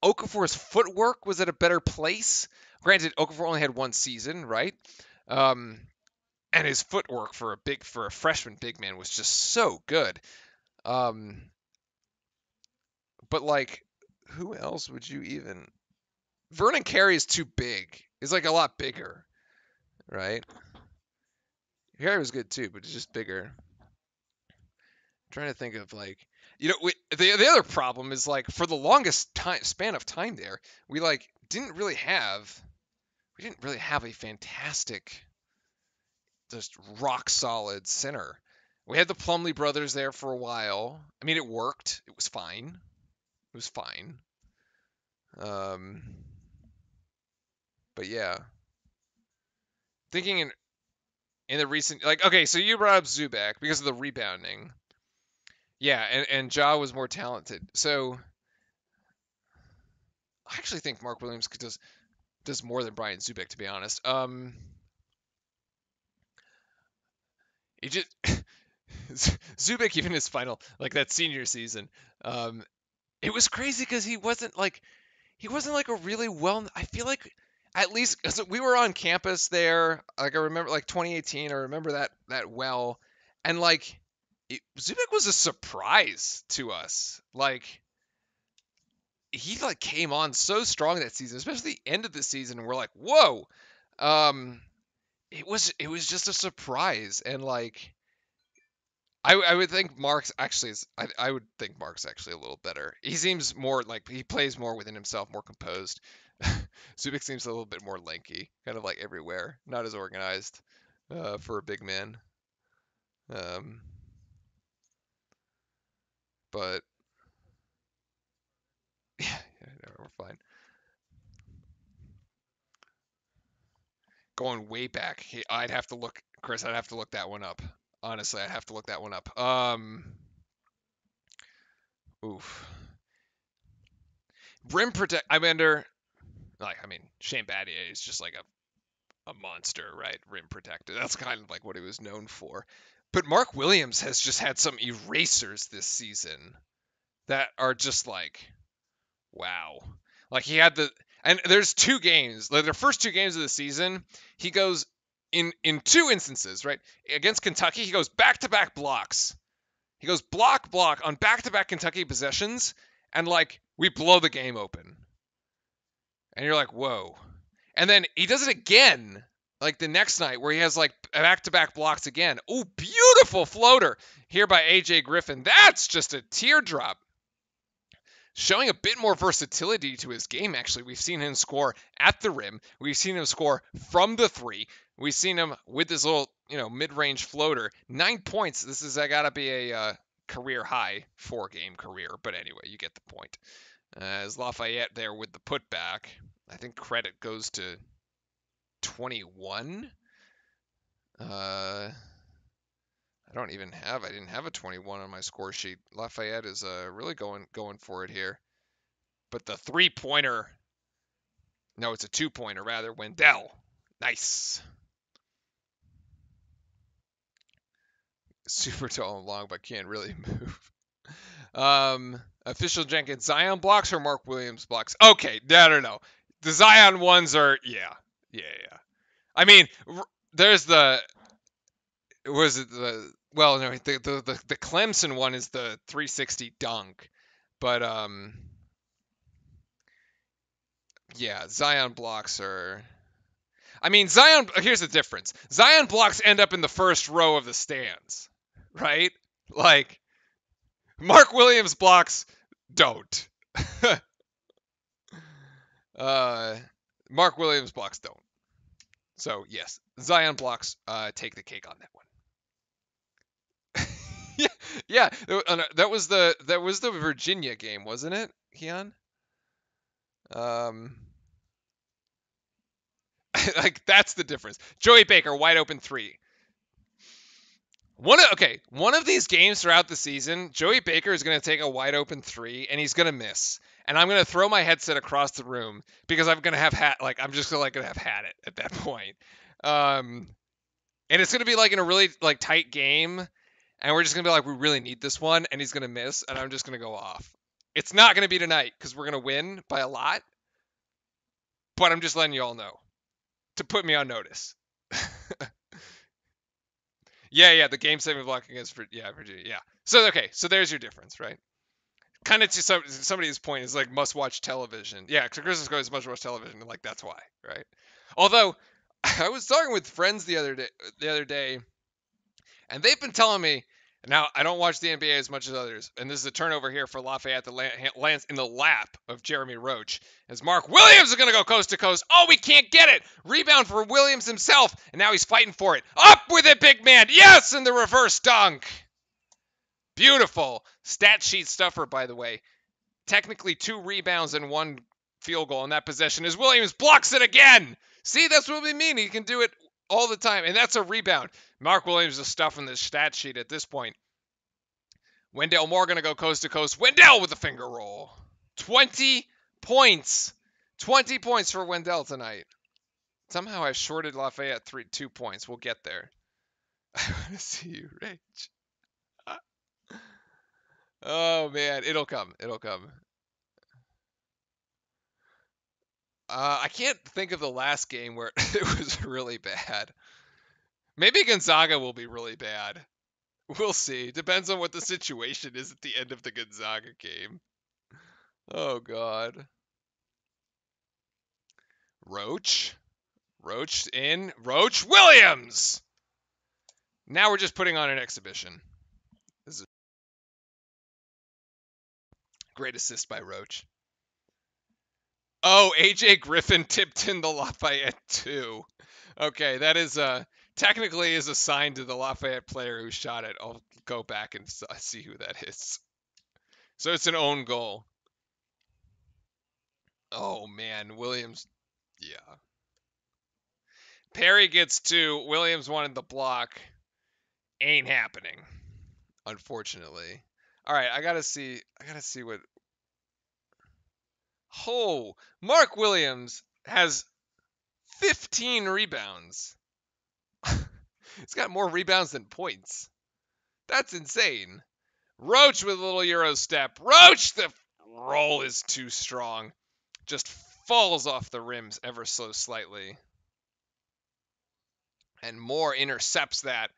Okafor's footwork was at a better place. Granted, Okafor only had one season, right? Um, and his footwork for a big for a freshman big man was just so good. Um, but like, who else would you even? Vernon Carey is too big. He's like a lot bigger, right? Carey was good too, but it's just bigger. I'm trying to think of like, you know, we, the the other problem is like for the longest time span of time there, we like didn't really have, we didn't really have a fantastic, just rock solid center. We had the Plumlee brothers there for a while. I mean, it worked. It was fine. It was fine. Um, but yeah, thinking in in the recent like okay, so you brought up Zoubek because of the rebounding. Yeah, and and Ja was more talented. So I actually think Mark Williams does does more than Brian Zoubek to be honest. Um, he just Zoubek even his final like that senior season. Um, it was crazy because he wasn't like he wasn't like a really well. I feel like at least we were on campus there. Like I remember, like 2018, I remember that that well, and like it, Zoubek was a surprise to us. Like he like came on so strong that season, especially the end of the season, and we're like, whoa. Um, it was it was just a surprise, and like I, I would think Mark's actually is, I, I would think Mark's actually a little better. He seems more like he plays more within himself, more composed. Zoubek seems a little bit more lanky, kind of like everywhere, not as organized uh, for a big man. Um, but yeah, yeah, we're fine. Going way back, I'd have to look, Chris. I'd have to look that one up. Honestly, I'd have to look that one up. Um, oof. Rim protect. I wonder. Like, I mean, Shane Battier is just like a a monster, right? Rim protector. That's kind of like what he was known for. But Mark Williams has just had some erasers this season that are just like, wow. Like he had the and there's two games. Like the first two games of the season, he goes in in two instances, right? Against Kentucky, he goes back-to-back blocks. He goes block block on back-to-back Kentucky possessions and like we blow the game open. And you're like, "Whoa." And then he does it again like the next night where he has like back-to-back blocks again. Oh, beautiful floater here by AJ Griffin. That's just a teardrop showing a bit more versatility to his game, actually. We've seen him score at the rim, we've seen him score from the three, we've seen him with this little, you know, mid range floater. Nine points. This is, I got to be a uh, career high four game career, but anyway, you get the point. Uh, as Lafayette there with the putback, I think credit goes to 21. Uh, I don't even have. I didn't have a 21 on my score sheet. Lafayette is uh, really going going for it here. But the three pointer, no, it's a two pointer rather. Wendell, nice. Super tall and long, but can't really move. Um, official Jenkins, Zion blocks or Mark Williams blocks? Okay, no, no, no. The Zion ones are, yeah, yeah, yeah. I mean, there's the was it the well, no, the, the the the Clemson one is the 360 dunk, but um, yeah, Zion blocks are. I mean, Zion. Here's the difference. Zion blocks end up in the first row of the stands, right? Like, Mark Williams blocks don't. uh, Mark Williams blocks don't. So yes, Zion blocks uh, take the cake on that one yeah, yeah. Uh, that was the that was the Virginia game, wasn't it, Keon? Um, like that's the difference. Joey Baker, wide open three. One of, okay, one of these games throughout the season, Joey Baker is going to take a wide open three and he's going to miss. And I'm going to throw my headset across the room because I'm going to have had like I'm just gonna, like to have had it at that point. Um, and it's going to be like in a really like tight game, and we're just going to be like we really need this one, and he's going to miss, and I'm just going to go off. It's not going to be tonight because we're going to win by a lot. But I'm just letting you all know to put me on notice. yeah, yeah, the game saving block against yeah Virginia. Yeah. So okay, so there's your difference, right? Kind of to some, somebody's point is like must watch television. Yeah, because Christmas goes must watch television, like that's why, right? Although I was talking with friends the other day, the other day, and they've been telling me now, I don't watch the NBA as much as others, and this is a turnover here for Lafayette that lands in the lap of Jeremy Roach. As Mark Williams is going to go coast to coast. Oh, we can't get it. Rebound for Williams himself, and now he's fighting for it. Up with it, big man. Yes, in the reverse dunk. Beautiful. Stat sheet stuffer, by the way. Technically, two rebounds and one field goal in that possession as Williams blocks it again. See, that's what we mean. He can do it all the time, and that's a rebound. Mark Williams is stuffing the stat sheet at this point. Wendell Moore going to go coast to coast. Wendell with a finger roll. 20 points. 20 points for Wendell tonight. Somehow I shorted Lafayette three two points. We'll get there. I want to see you rage. Oh man, it'll come. It'll come. Uh, I can't think of the last game where it was really bad. Maybe Gonzaga will be really bad. We'll see. Depends on what the situation is at the end of the Gonzaga game. Oh, God. Roach. Roach in. Roach Williams! Now we're just putting on an exhibition. Great assist by Roach. Oh, AJ Griffin tipped in the Lafayette too. Okay, that is uh technically is assigned to the Lafayette player who shot it. I'll go back and see who that is. So it's an own goal. Oh man, Williams. Yeah. Perry gets two. Williams wanted the block. Ain't happening, unfortunately. All right, I gotta see. I gotta see what. Oh, Mark Williams has 15 rebounds. He's got more rebounds than points. That's insane. Roach with a little Euro step. Roach, the roll is too strong. Just falls off the rims ever so slightly. And Moore intercepts that.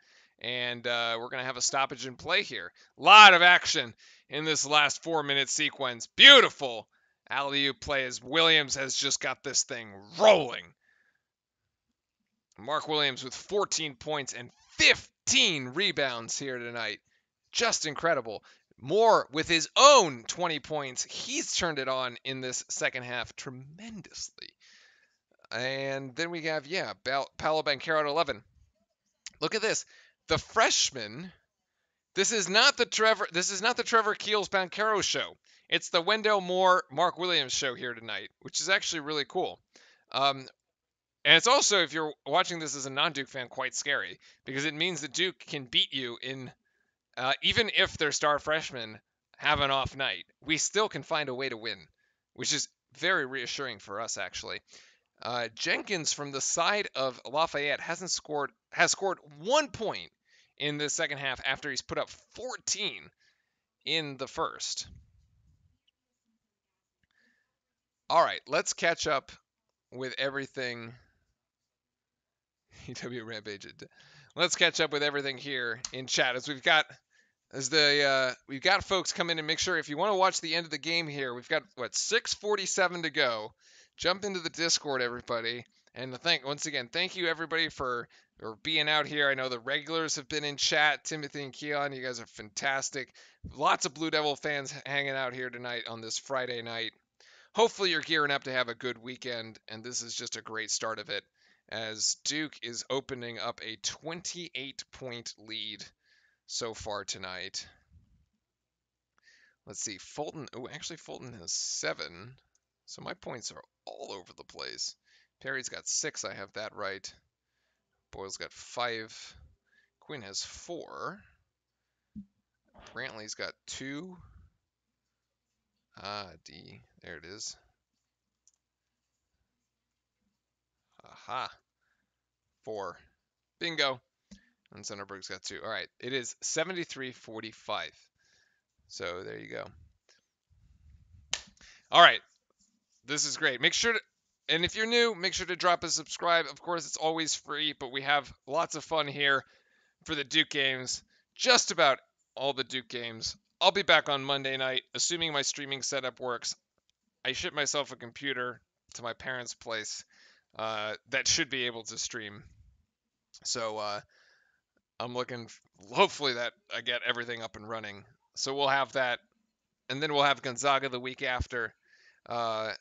And uh, we're going to have a stoppage in play here. A lot of action in this last four minute sequence. Beautiful alley oop play as Williams has just got this thing rolling. Mark Williams with 14 points and 15 rebounds here tonight. Just incredible. Moore with his own 20 points. He's turned it on in this second half tremendously. And then we have, yeah, Paolo Banchero at 11. Look at this. The freshman. This is not the Trevor. This is not the Trevor Keels Banchero show. It's the Wendell Moore Mark Williams show here tonight, which is actually really cool. Um, and it's also, if you're watching this as a non-Duke fan, quite scary because it means that Duke can beat you in, uh, even if their star freshmen have an off night, we still can find a way to win, which is very reassuring for us actually. Uh, Jenkins from the side of Lafayette hasn't scored has scored one point in the second half after he's put up 14 in the first. All right, let's catch up with everything EW Rampage. Let's catch up with everything here in chat as we've got as the uh, we've got folks come in and make sure if you want to watch the end of the game here, we've got what 6:47 to go. Jump into the Discord, everybody, and thank once again, thank you everybody for for being out here. I know the regulars have been in chat. Timothy and Keon, you guys are fantastic. Lots of Blue Devil fans hanging out here tonight on this Friday night. Hopefully, you're gearing up to have a good weekend, and this is just a great start of it as Duke is opening up a 28 point lead so far tonight. Let's see, Fulton. Oh, actually, Fulton has seven. So my points are all over the place. Perry's got six. I have that right. Boyle's got five. Quinn has four. Brantley's got two. Ah, D. There it is. Aha. Four. Bingo. And Zenderberg's got two. All right. It is 73.45. So there you go. All right. This is great. Make sure to, and if you're new, make sure to drop a subscribe. Of course, it's always free, but we have lots of fun here for the Duke games. Just about all the Duke games. I'll be back on Monday night, assuming my streaming setup works. I ship myself a computer to my parents' place uh, that should be able to stream. So uh, I'm looking, hopefully, that I get everything up and running. So we'll have that. And then we'll have Gonzaga the week after. Uh,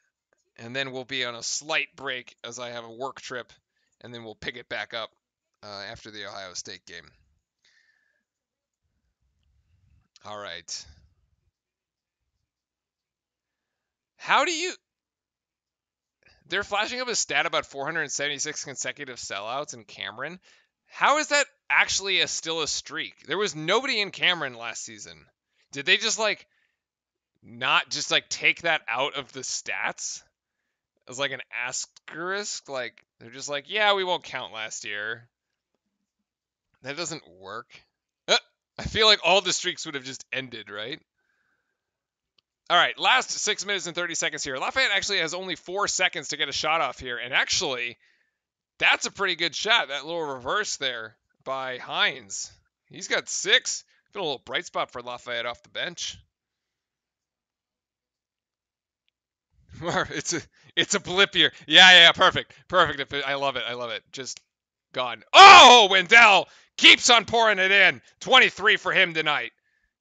and then we'll be on a slight break as I have a work trip. And then we'll pick it back up uh, after the Ohio State game. All right. How do you. They're flashing up a stat about 476 consecutive sellouts in Cameron. How is that actually a, still a streak? There was nobody in Cameron last season. Did they just like not just like take that out of the stats as like an asterisk? Like they're just like, yeah, we won't count last year. That doesn't work. Uh, I feel like all the streaks would have just ended, right? All right, last six minutes and 30 seconds here. Lafayette actually has only four seconds to get a shot off here. And actually, that's a pretty good shot. That little reverse there by Hines. He's got six. Been a little bright spot for Lafayette off the bench. it's a it's a blip here. Yeah, yeah, perfect, perfect. I love it. I love it. Just gone. Oh, Wendell keeps on pouring it in. 23 for him tonight.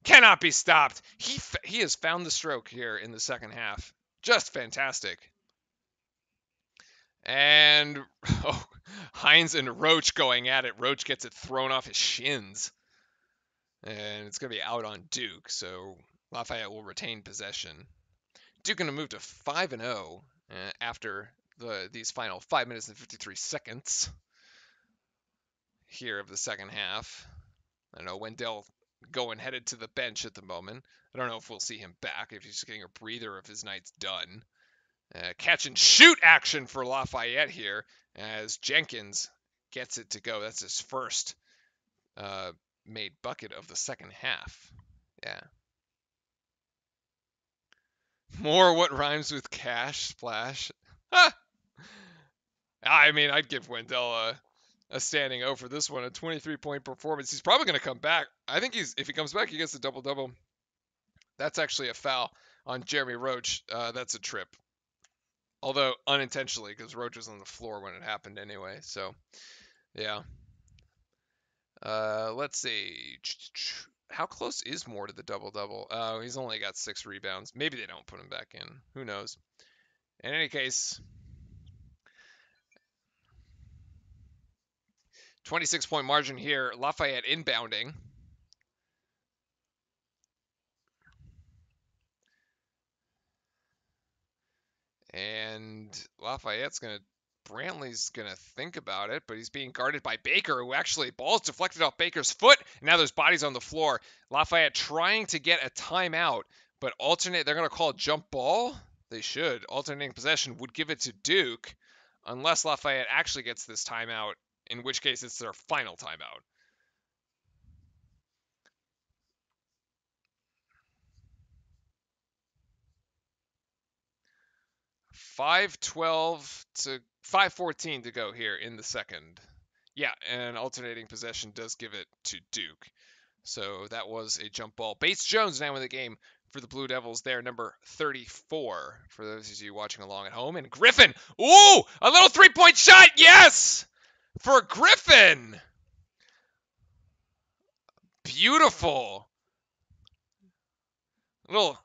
Cannot be stopped. He he has found the stroke here in the second half. Just fantastic. And oh, Hines and Roach going at it. Roach gets it thrown off his shins. And it's going to be out on Duke, so Lafayette will retain possession. Duke going to move to 5 and 0 uh, after the these final 5 minutes and 53 seconds here of the second half. I don't know Wendell going headed to the bench at the moment. I don't know if we'll see him back, if he's getting a breather, if his night's done. Uh, catch and shoot action for Lafayette here as Jenkins gets it to go. That's his first uh, made bucket of the second half. Yeah. More what rhymes with cash splash. I mean, I'd give Wendell a, a standing O for this one, a 23 point performance. He's probably going to come back. I think he's if he comes back, he gets a double double. That's actually a foul on Jeremy Roach. Uh, that's a trip although unintentionally because Roach was on the floor when it happened anyway. So, yeah. Uh, let's see. How close is Moore to the double double? Oh, he's only got six rebounds. Maybe they don't put him back in. Who knows? In any case, 26 point margin here. Lafayette inbounding. And Lafayette's going to Brantley's going to think about it, but he's being guarded by Baker, who actually ball's deflected off Baker's foot. now there's bodies on the floor. Lafayette trying to get a timeout, but alternate. They're going to call jump ball. They should. Alternating possession would give it to Duke, unless Lafayette actually gets this timeout, in which case it's their final timeout. 512 to 514 to go here in the second. Yeah, and alternating possession does give it to Duke. So that was a jump ball. Bates Jones now in the game for the Blue Devils there, number 34 for those of you watching along at home. And Griffin, ooh, a little three point shot, yes, for Griffin. Beautiful. A Little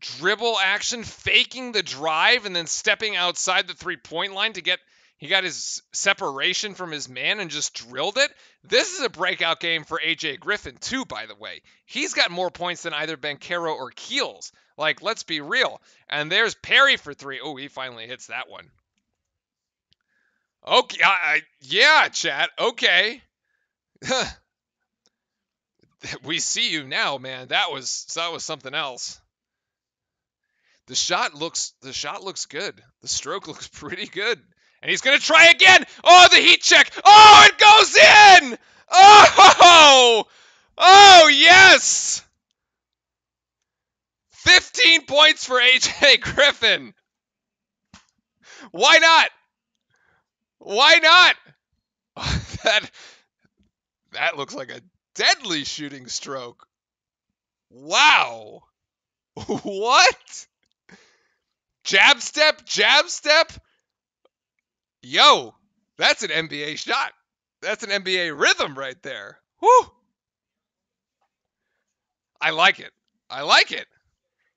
dribble action, faking the drive, and then stepping outside the three point line to get. He got his separation from his man and just drilled it. This is a breakout game for AJ Griffin, too, by the way. He's got more points than either Banchero or Keels. Like, let's be real. And there's Perry for three. Oh, he finally hits that one. Okay, I, yeah, chat. Okay. we see you now, man. That was that was something else. The shot looks the shot looks good. The stroke looks pretty good. And he's gonna try again. Oh, the heat check. Oh, it goes in. Oh, oh yes. 15 points for AJ Griffin. Why not? Why not? that that looks like a deadly shooting stroke. Wow. what? Jab step, jab step. Yo, that's an NBA shot. That's an NBA rhythm right there. Whoo. I like it. I like it.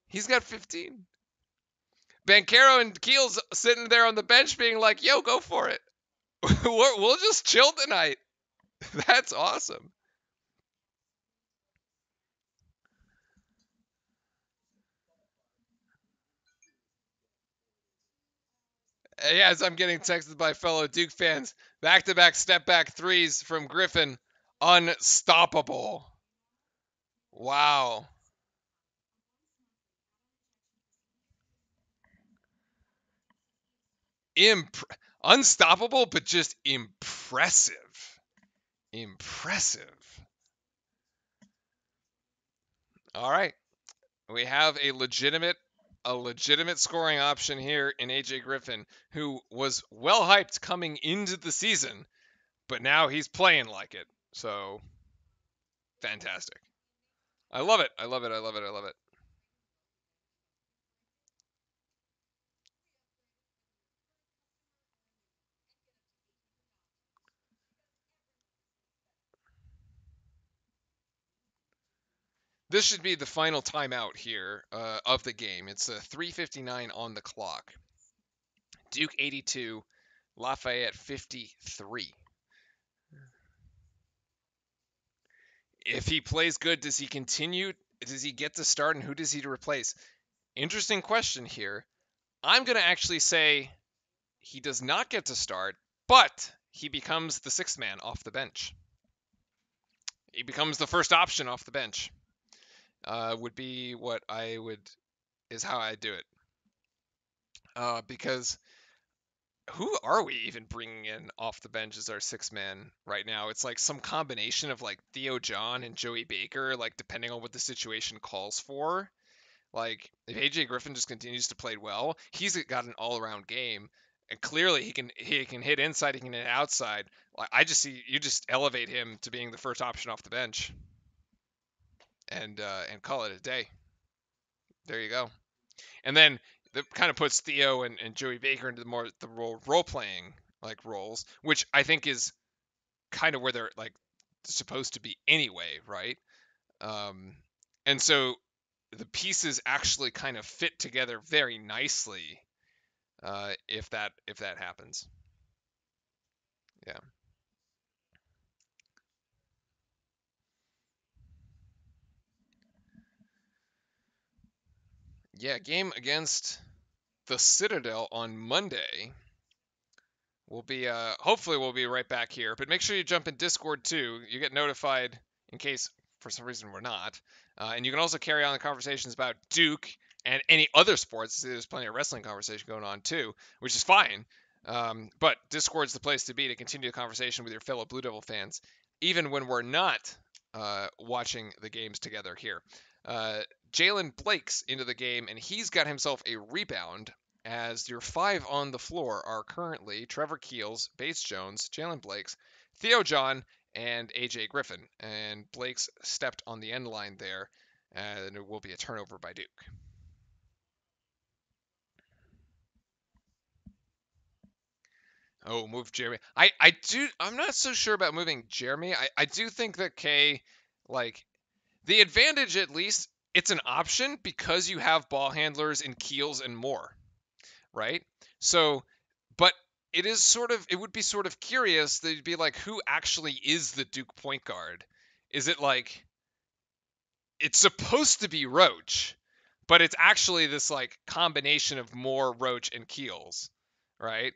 He's got 15. Banchero and Keels sitting there on the bench being like, yo, go for it. we'll just chill tonight. That's awesome. Uh, yes, I'm getting texted by fellow Duke fans. Back to back step back threes from Griffin. Unstoppable. Wow. Imp- unstoppable, but just impressive. Impressive. All right. We have a legitimate a legitimate scoring option here in AJ Griffin, who was well hyped coming into the season, but now he's playing like it. So fantastic. I love it. I love it. I love it. I love it. This should be the final timeout here uh, of the game. It's a 3:59 on the clock. Duke 82, Lafayette 53. If he plays good, does he continue? Does he get to start, and who does he replace? Interesting question here. I'm going to actually say he does not get to start, but he becomes the sixth man off the bench. He becomes the first option off the bench uh, would be what I would is how I do it. Uh, because who are we even bringing in off the bench as our six man right now? It's like some combination of like Theo John and Joey Baker, like depending on what the situation calls for. Like if AJ Griffin just continues to play well, he's got an all around game. And clearly he can he can hit inside, he can hit outside. I just see you just elevate him to being the first option off the bench and uh, and call it a day. There you go. And then that kind of puts Theo and, and Joey Baker into the more the role role playing like roles, which I think is kind of where they're like supposed to be anyway, right? Um, and so the pieces actually kind of fit together very nicely uh, if that if that happens. Yeah. Yeah, game against the Citadel on Monday. We'll be uh, hopefully we'll be right back here, but make sure you jump in Discord too. You get notified in case for some reason we're not, uh, and you can also carry on the conversations about Duke and any other sports. There's plenty of wrestling conversation going on too, which is fine. Um, but Discord's the place to be to continue the conversation with your fellow Blue Devil fans, even when we're not uh, watching the games together here. Uh, Jaylen Blake's into the game, and he's got himself a rebound. As your five on the floor are currently Trevor Keels, Bates Jones, Jaylen Blakes, Theo John, and AJ Griffin. And Blake's stepped on the end line there, and it will be a turnover by Duke. Oh, move Jeremy. I, I do. I'm not so sure about moving Jeremy. I, I do think that K, like, the advantage at least it's an option because you have ball handlers and keels and Moore, right? So, but it is sort of it would be sort of curious that you'd be like, who actually is the Duke point guard? Is it like it's supposed to be Roach, but it's actually this like combination of Moore Roach and Keels, right?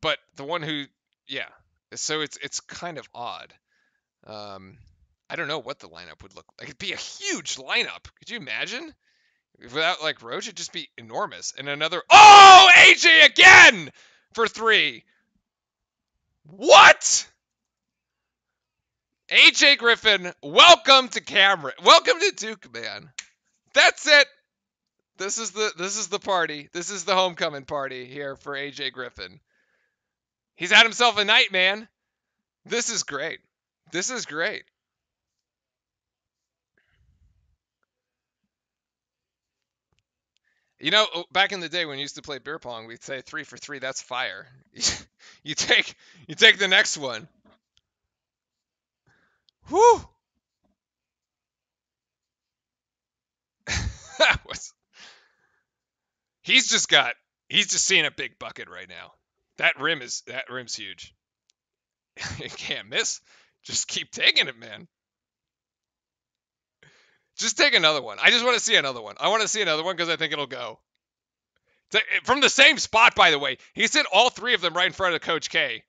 But the one who, yeah, so it's it's kind of odd. Um, I don't know what the lineup would look like. It'd be a huge lineup. Could you imagine? Without like Roach, it'd just be enormous. And another. Oh, AJ again for three. What? AJ Griffin, welcome to Cameron. Welcome to Duke, man. That's it. This is the this is the party. This is the homecoming party here for AJ Griffin. He's had himself a night, man. This is great. This is great. You know, oh, back in the day when we used to play beer pong, we'd say three for three. That's fire. you take you take the next one. Whew. that was. He's just got. He's just seeing a big bucket right now. That rim is that rim's huge. you can't miss. Just keep taking it, man. Just take another one. I just want to see another one. I want to see another one because I think it'll go. Eh, from the same spot, by the way. He hit all three of them right in front of Coach K.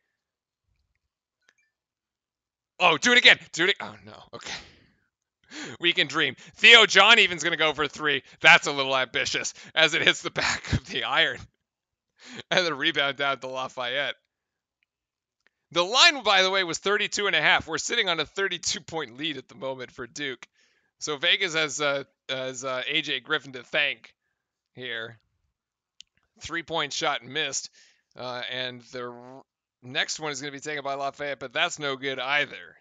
Oh, do it again. Do it. Oh, no. Okay. We can dream. Theo John even's going to go for three. That's a little ambitious as it hits the back of the iron. And the rebound down to Lafayette. The line, by the way, was 32 and a half. We're sitting on a 32 point lead at the moment for Duke. So Vegas has uh, has uh, AJ Griffin to thank here. Three point shot and missed, uh, and the next one is going to be taken by Lafayette, but that's no good either.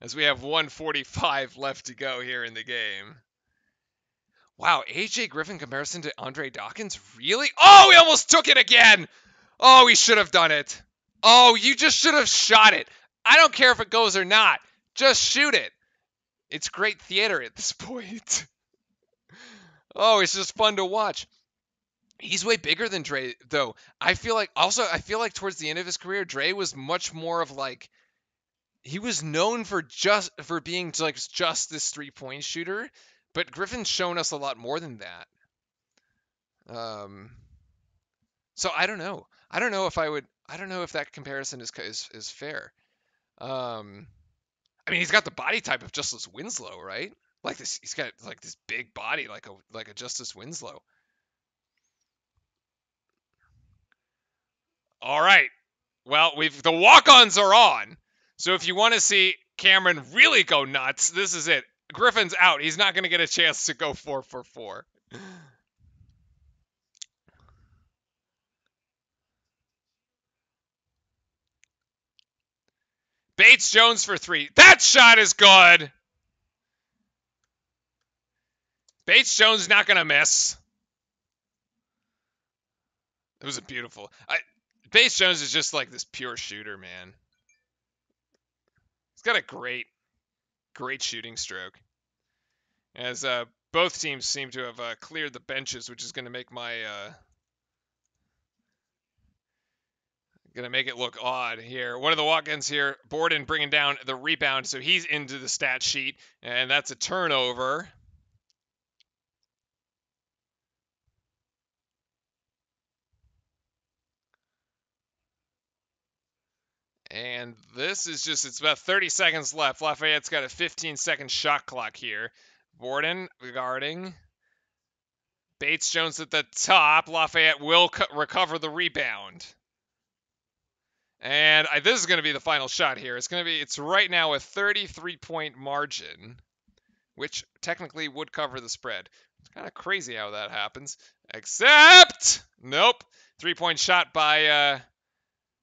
As we have 145 left to go here in the game. Wow, AJ Griffin comparison to Andre Dawkins? Really? Oh, he almost took it again! Oh, he should have done it. Oh, you just should have shot it. I don't care if it goes or not. Just shoot it. It's great theater at this point. oh, it's just fun to watch. He's way bigger than Dre, though. I feel like also I feel like towards the end of his career, Dre was much more of like he was known for just for being like just this three point shooter, but Griffin's shown us a lot more than that. Um, so I don't know. I don't know if I would. I don't know if that comparison is is, is fair. Um, I mean, he's got the body type of Justice Winslow, right? Like this, he's got like this big body, like a like a Justice Winslow. All right. Well, we've the walk-ons are on. So if you want to see Cameron really go nuts, this is it. Griffin's out. He's not going to get a chance to go 4 for 4. Bates Jones for 3. That shot is good. Bates Jones not to miss. It was a beautiful. I Bates Jones is just like this pure shooter, man. He's got a great, great shooting stroke. As uh, both teams seem to have uh, cleared the benches, which is to make my uh, to make it look odd here. One of the walk-ins here, Borden bringing down the rebound, so he's into the stat sheet, and that's a turnover. And this is just, it's about 30 seconds left. Lafayette's got a 15 second shot clock here. Borden guarding. Bates Jones at the top. Lafayette will co- recover the rebound. And I, this is going to be the final shot here. It's going to be, it's right now a 33 point margin, which technically would cover the spread. It's kind of crazy how that happens. Except, nope. Three point shot by, uh,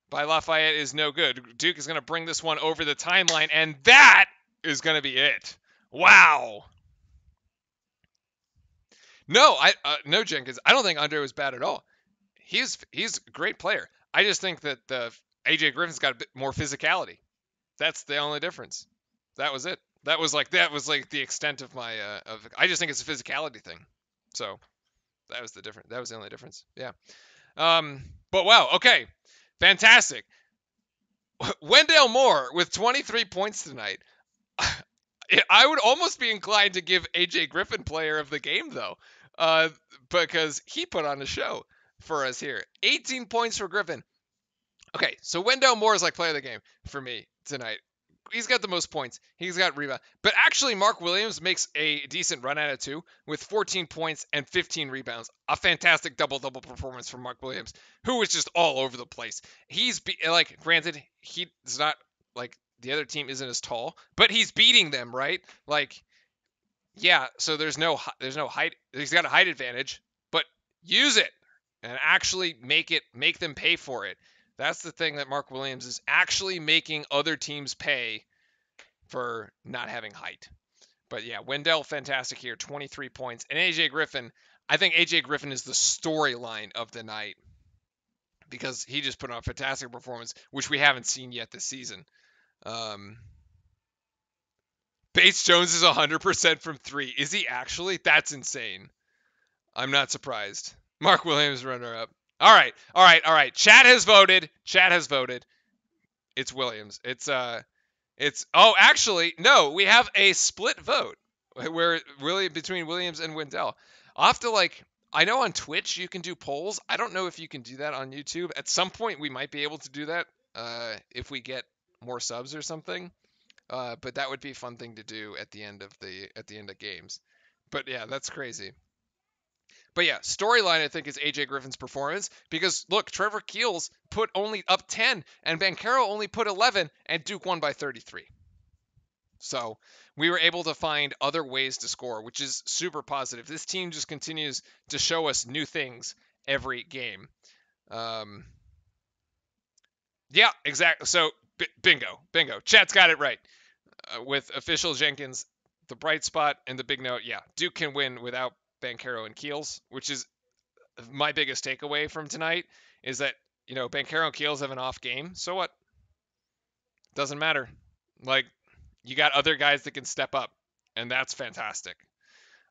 by Lafayette is no good. Duke is going to bring this one over the timeline, and that is going to be it. Wow. No, I uh, no Jenkins. I don't think Andre was bad at all. He's he's a great player. I just think that the AJ Griffin's got a bit more physicality. That's the only difference. That was it. That was like that was like the extent of my uh, of. I just think it's a physicality thing. So that was the difference. That was the only difference. Yeah. Um. But wow. Okay. Fantastic. Wendell Moore with 23 points tonight. I would almost be inclined to give AJ Griffin player of the game though, uh, because he put on a show for us here. 18 points for Griffin. Okay, so Wendell Moore is like player of the game for me tonight. he's got the most points. He's got rebound. But actually, Mark Williams makes a decent run at it too, with 14 points and 15 rebounds. A fantastic double double performance from Mark Williams, who was just all over the place. He's be- like, granted, he's not like the other team isn't as tall, but he's beating them, right? Like, yeah. So there's no there's no height. He's got a height advantage, but use it and actually make it make them pay for it. That's the thing that Mark Williams is actually making other teams pay for not having height. But yeah, Wendell, fantastic here, 23 points. And AJ Griffin, I think AJ Griffin is the storyline of the night because he just put on a fantastic performance, which we haven't seen yet this season. Um, Bates Jones is 100% from three. Is he actually? That's insane. I'm not surprised. Mark Williams, runner up. All right, all right, all right. Chat has voted. Chat has voted. It's Williams. It's uh, it's oh, actually, no. We have a split vote where really between Williams and Wendell. I'll have to like. I know on Twitch you can do polls. I don't know if you can do that on YouTube. At some point we might be able to do that uh, if we get more subs or something. Uh, but that would be a fun thing to do at the end of the at the end of games. But yeah, that's crazy. But yeah, storyline I think is AJ Griffin's performance because look, Trevor Keels put only up 10 and Banchero only put 11 and Duke won by 33. So we were able to find other ways to score, which is super positive. This team just continues to show us new things every game. Um, yeah, exactly. So b- bingo, bingo. Chat's got it right. Uh, with official Jenkins, the bright spot and the big note. Yeah, Duke can win without Banchero and Keels, which is my biggest takeaway from tonight is that, you know, Banchero and Keels have an off game. So what? Doesn't matter. Like, you got other guys that can step up, and that's fantastic.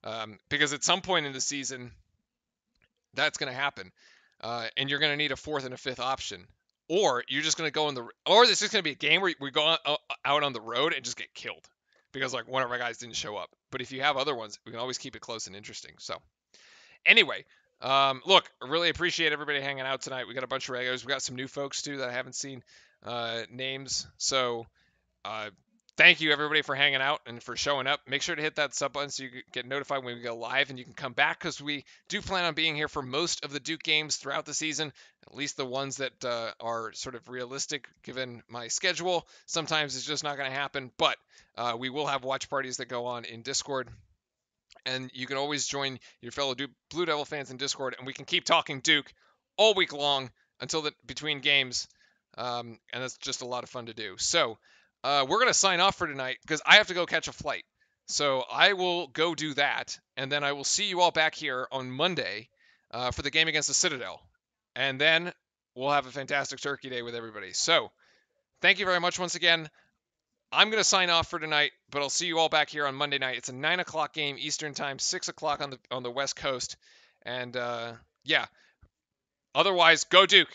Um, because at some point in the season, that's going to happen. Uh, and you're going to need a fourth and a fifth option. Or you're just going to go in the, or this is going to be a game where we go out on the road and just get killed because like one of our guys didn't show up. But if you have other ones, we can always keep it close and interesting. So anyway, um, look, I really appreciate everybody hanging out tonight. We got a bunch of regulars. We got some new folks too that I haven't seen uh, names. So uh, thank you everybody for hanging out and for showing up. Make sure to hit that sub button so you get notified when we go live and you can come back because we do plan on being here for most of the Duke games throughout the season, at least the ones that uh, are sort of realistic given my schedule. Sometimes it's just not going to happen, but uh, we will have watch parties that go on in Discord. And you can always join your fellow Duke, Blue Devil fans in Discord, and we can keep talking Duke all week long until the between games. Um, and that's just a lot of fun to do. So, uh, we're going to sign off for tonight because I have to go catch a flight. So I will go do that, and then I will see you all back here on Monday uh, for the game against the Citadel. And then we'll have a fantastic turkey day with everybody. So thank you very much once again. I'm going to sign off for tonight, but I'll see you all back here on Monday night. It's a 9 o'clock game Eastern Time, 6 o'clock on the on the West Coast. And uh, yeah, otherwise, go Duke.